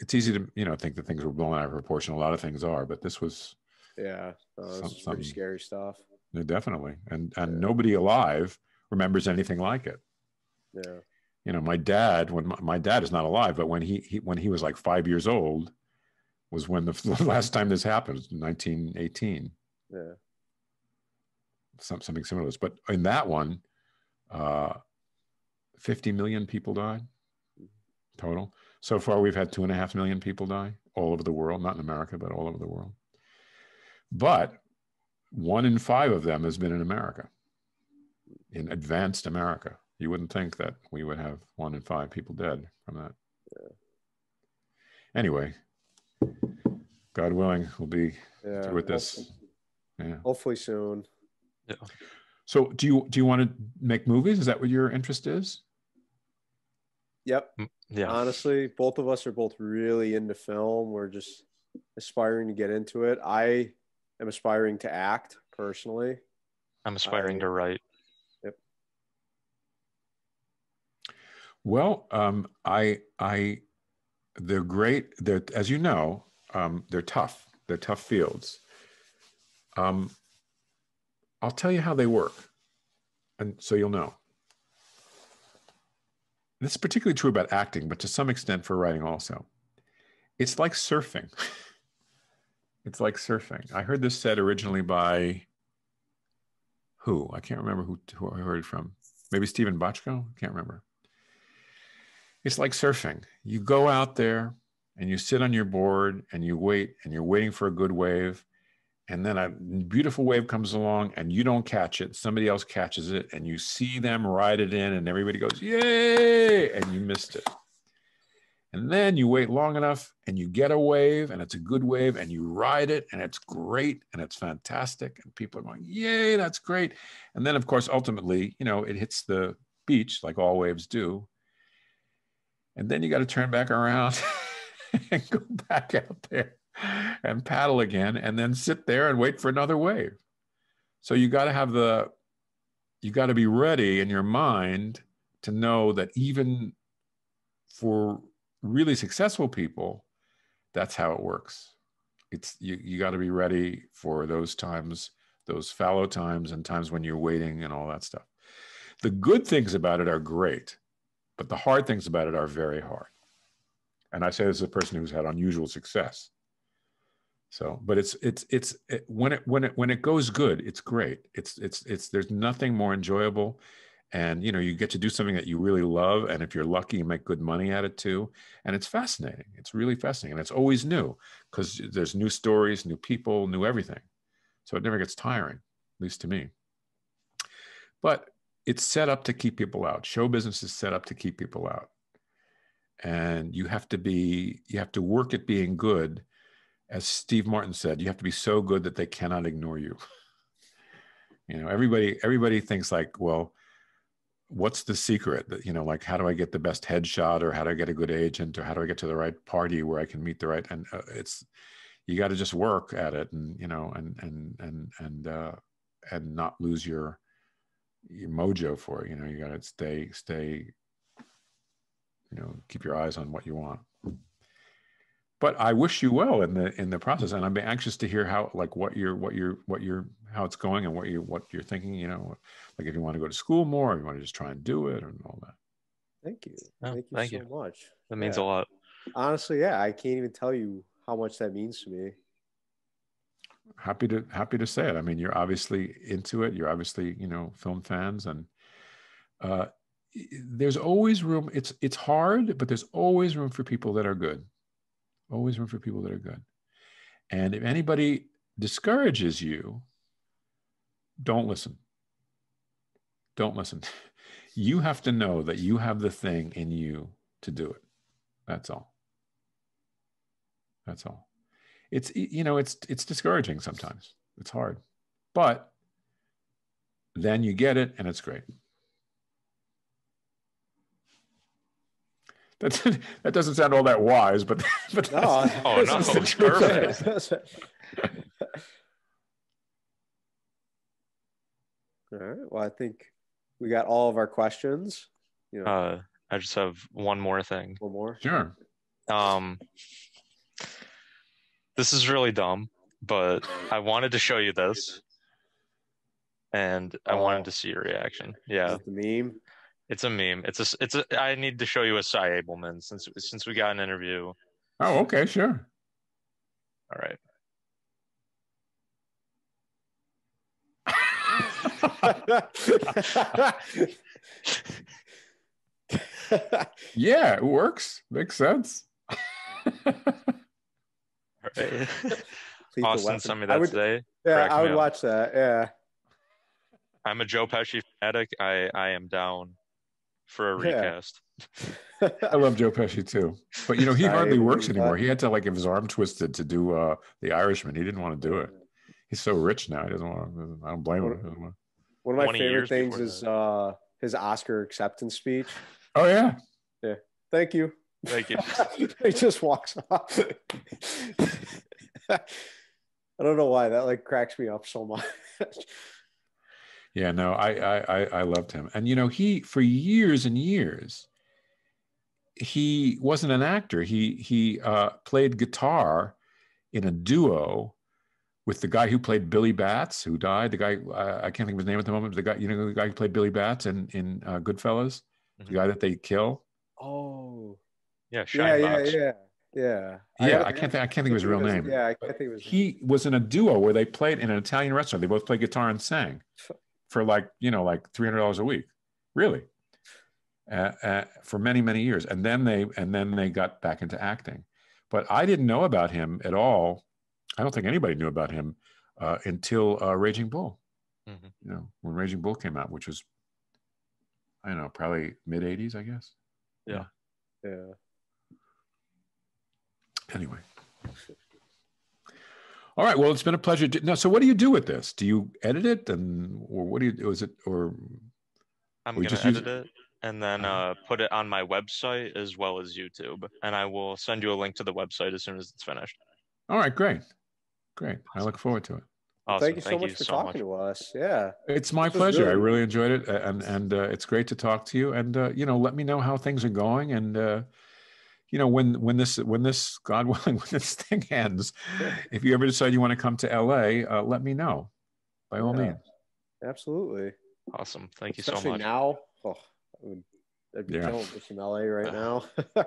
it's easy to you know think that things were blown out of proportion a lot of things are but this was
Yeah. No, this
Some-
is pretty scary stuff.
yeah, definitely and and
Yeah.
nobody alive remembers anything like it
Yeah.
you know my dad when my, my dad is not alive but when he, he when he was like five years old was when the, the last time this happened 1918
Yeah.
some, something similar to this. But in that one, uh, 50 million people died total. So far, we've had two and a half million people die all over the world, not in America, but all over the world. But one in five of them has been in America, in advanced America. You wouldn't think that we would have one in five people dead from that. Anyway, God willing, we'll be
Yeah.
through with this. Yeah.
Hopefully soon. Yeah.
So do you do you want to make movies? Is that what your interest is?
Yep.
yeah.
Honestly, both of us are both really into film. We're just aspiring to get into it. I am aspiring to act personally.
I'm aspiring
I-
to write. Yep.
Well, um, I I they're great. They're as you know, um, they're tough. They're tough fields. Um, I'll tell you how they work, and so you'll know. This is particularly true about acting, but to some extent for writing also. It's like surfing. it's like surfing. I heard this said originally by who? I can't remember who, who I heard it from. Maybe Steven Bochco? I can't remember. It's like surfing. You go out there and you sit on your board and you wait and you're waiting for a good wave. And then a beautiful wave comes along and you don't catch it. Somebody else catches it and you see them ride it in and everybody goes, Yay! And you missed it. And then you wait long enough and you get a wave and it's a good wave and you ride it and it's great and it's fantastic. And people are going, Yay, that's great. And then, of course, ultimately, you know, it hits the beach like all waves do. And then you got to turn back around and go back out there and paddle again and then sit there and wait for another wave. So you got to have the, you got to be ready in your mind to know that even for really successful people, that's how it works. It's you, you got to be ready for those times, those fallow times and times when you're waiting and all that stuff. The good things about it are great, but the hard things about it are very hard. And I say this as a person who's had unusual success. So, but it's it's it's it, when it when it when it goes good, it's great. It's it's it's there's nothing more enjoyable, and you know you get to do something that you really love, and if you're lucky, you make good money at it too. And it's fascinating. It's really fascinating, and it's always new because there's new stories, new people, new everything. So it never gets tiring, at least to me. But it's set up to keep people out. Show business is set up to keep people out. And you have to be, you have to work at being good. As Steve Martin said, you have to be so good that they cannot ignore you. You know, everybody everybody thinks like, well, what's the secret? That you know, like how do I get the best headshot, or how do I get a good agent, or how do I get to the right party where I can meet the right? And uh, it's you got to just work at it, and you know, and and and and uh, and not lose your your mojo for it. You know, you got to stay stay. You know, keep your eyes on what you want but I wish you well in the in the process, and I'm anxious to hear how like what you're what you're what you're how it's going and what you what you're thinking. You know, like if you want to go to school more, or you want to just try and do it, and all that.
Thank you.
Oh,
thank you
thank
so
you.
much.
That means
Yeah.
a lot.
Honestly, yeah, I can't even tell you how much that means to me.
Happy to happy to say it. I mean, you're obviously into it. You're obviously you know film fans, and uh, there's always room. It's it's hard, but there's always room for people that are good. Always room for people that are good. And if anybody discourages you, don't listen. Don't listen. You have to know that you have the thing in you to do it. That's all. That's all. It's you know it's it's discouraging sometimes. It's hard. But then you get it and it's great. That, that doesn't sound all that wise, but but
No,
that's-
Oh, no,
that's the
it's
truth.
perfect.
all right. Well, I think we got all of our questions. You know,
Uh, I just have one more thing.
one more.
Sure.
Um, this is really dumb, but I wanted to show you this, and I
Oh.
wanted to see your reaction.
Is
Yeah,
it the meme.
It's a meme. It's a. It's a. I need to show you a Sy Ableman since since we got an interview.
Oh, okay, sure.
All right.
yeah, it works. Makes sense.
All right. Austin sent me
I
that
would,
today.
Yeah,
Crack
I
me
would
up.
watch that. Yeah.
I'm a Joe Pesci fanatic. I I am down for a
Yeah.
recast.
I love Joe Pesci too, but you know he hardly
we
works anymore.
got-
He had to like have his arm twisted to do uh The Irishman. He didn't want to do it. He's so rich now. He doesn't want. To, I don't blame him. He doesn't wanna-
One of my favorite things
before
is uh, his Oscar acceptance speech.
Oh yeah, yeah,
Thank you.
Thank you.
he just walks off. I don't know why that like cracks me up so much.
Yeah. No, I I I, I loved him, and you know he for years and years. He wasn't an actor. He he uh, played guitar in a duo with the guy who played Billy Batts, who died. The guy uh, I can't think of his name at the moment. The guy you know the guy who played Billy Batts in in uh, Goodfellas,
Mhm.
the guy that they kill.
oh,
Yeah,
yeah,
Shine
yeah,
Box.
yeah, yeah.
Yeah,
gotta-
I can't think. I can't think of his real name.
Yeah, I can't think of his name.
He was in a duo where they played in an Italian restaurant. They both played guitar and sang for like you know like three hundred dollars a week, really, uh, uh, for many many years. And then they and then they got back into acting. But I didn't know about him at all. I don't think anybody knew about him uh, until uh, Raging Bull.
Mhm.
You know when Raging Bull came out, which was I don't know, probably mid '80s, I guess.
Yeah. Yeah.
Anyway. All right. Well, it's been a pleasure. To, now, so what do you do with this? Do you edit it, and or what do you? Is it or?
I'm
We
gonna
just
edit it and then
Uh-huh.
uh, put it on my website as well as YouTube, and I will send you a link to the website as soon as it's finished.
All right. Great. Great. I look forward to it.
Awesome.
Thank you so much for talking to us. Yeah.
It's my
This
pleasure. I
really-
really enjoyed it, and and uh, it's great to talk to you. And uh, you know, let me know how things are going, and uh, you know, when when this when this God willing when this thing ends, if you ever decide you want to come to LA, uh, let me know. By all
Yeah.
means.
Absolutely.
Awesome. Thank you so much.
now. Oh, I would, I'd be
Yeah.
killing this in LA right now. I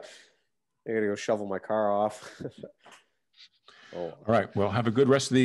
gotta go shovel my car off. oh.
All right. Well, have a good rest of the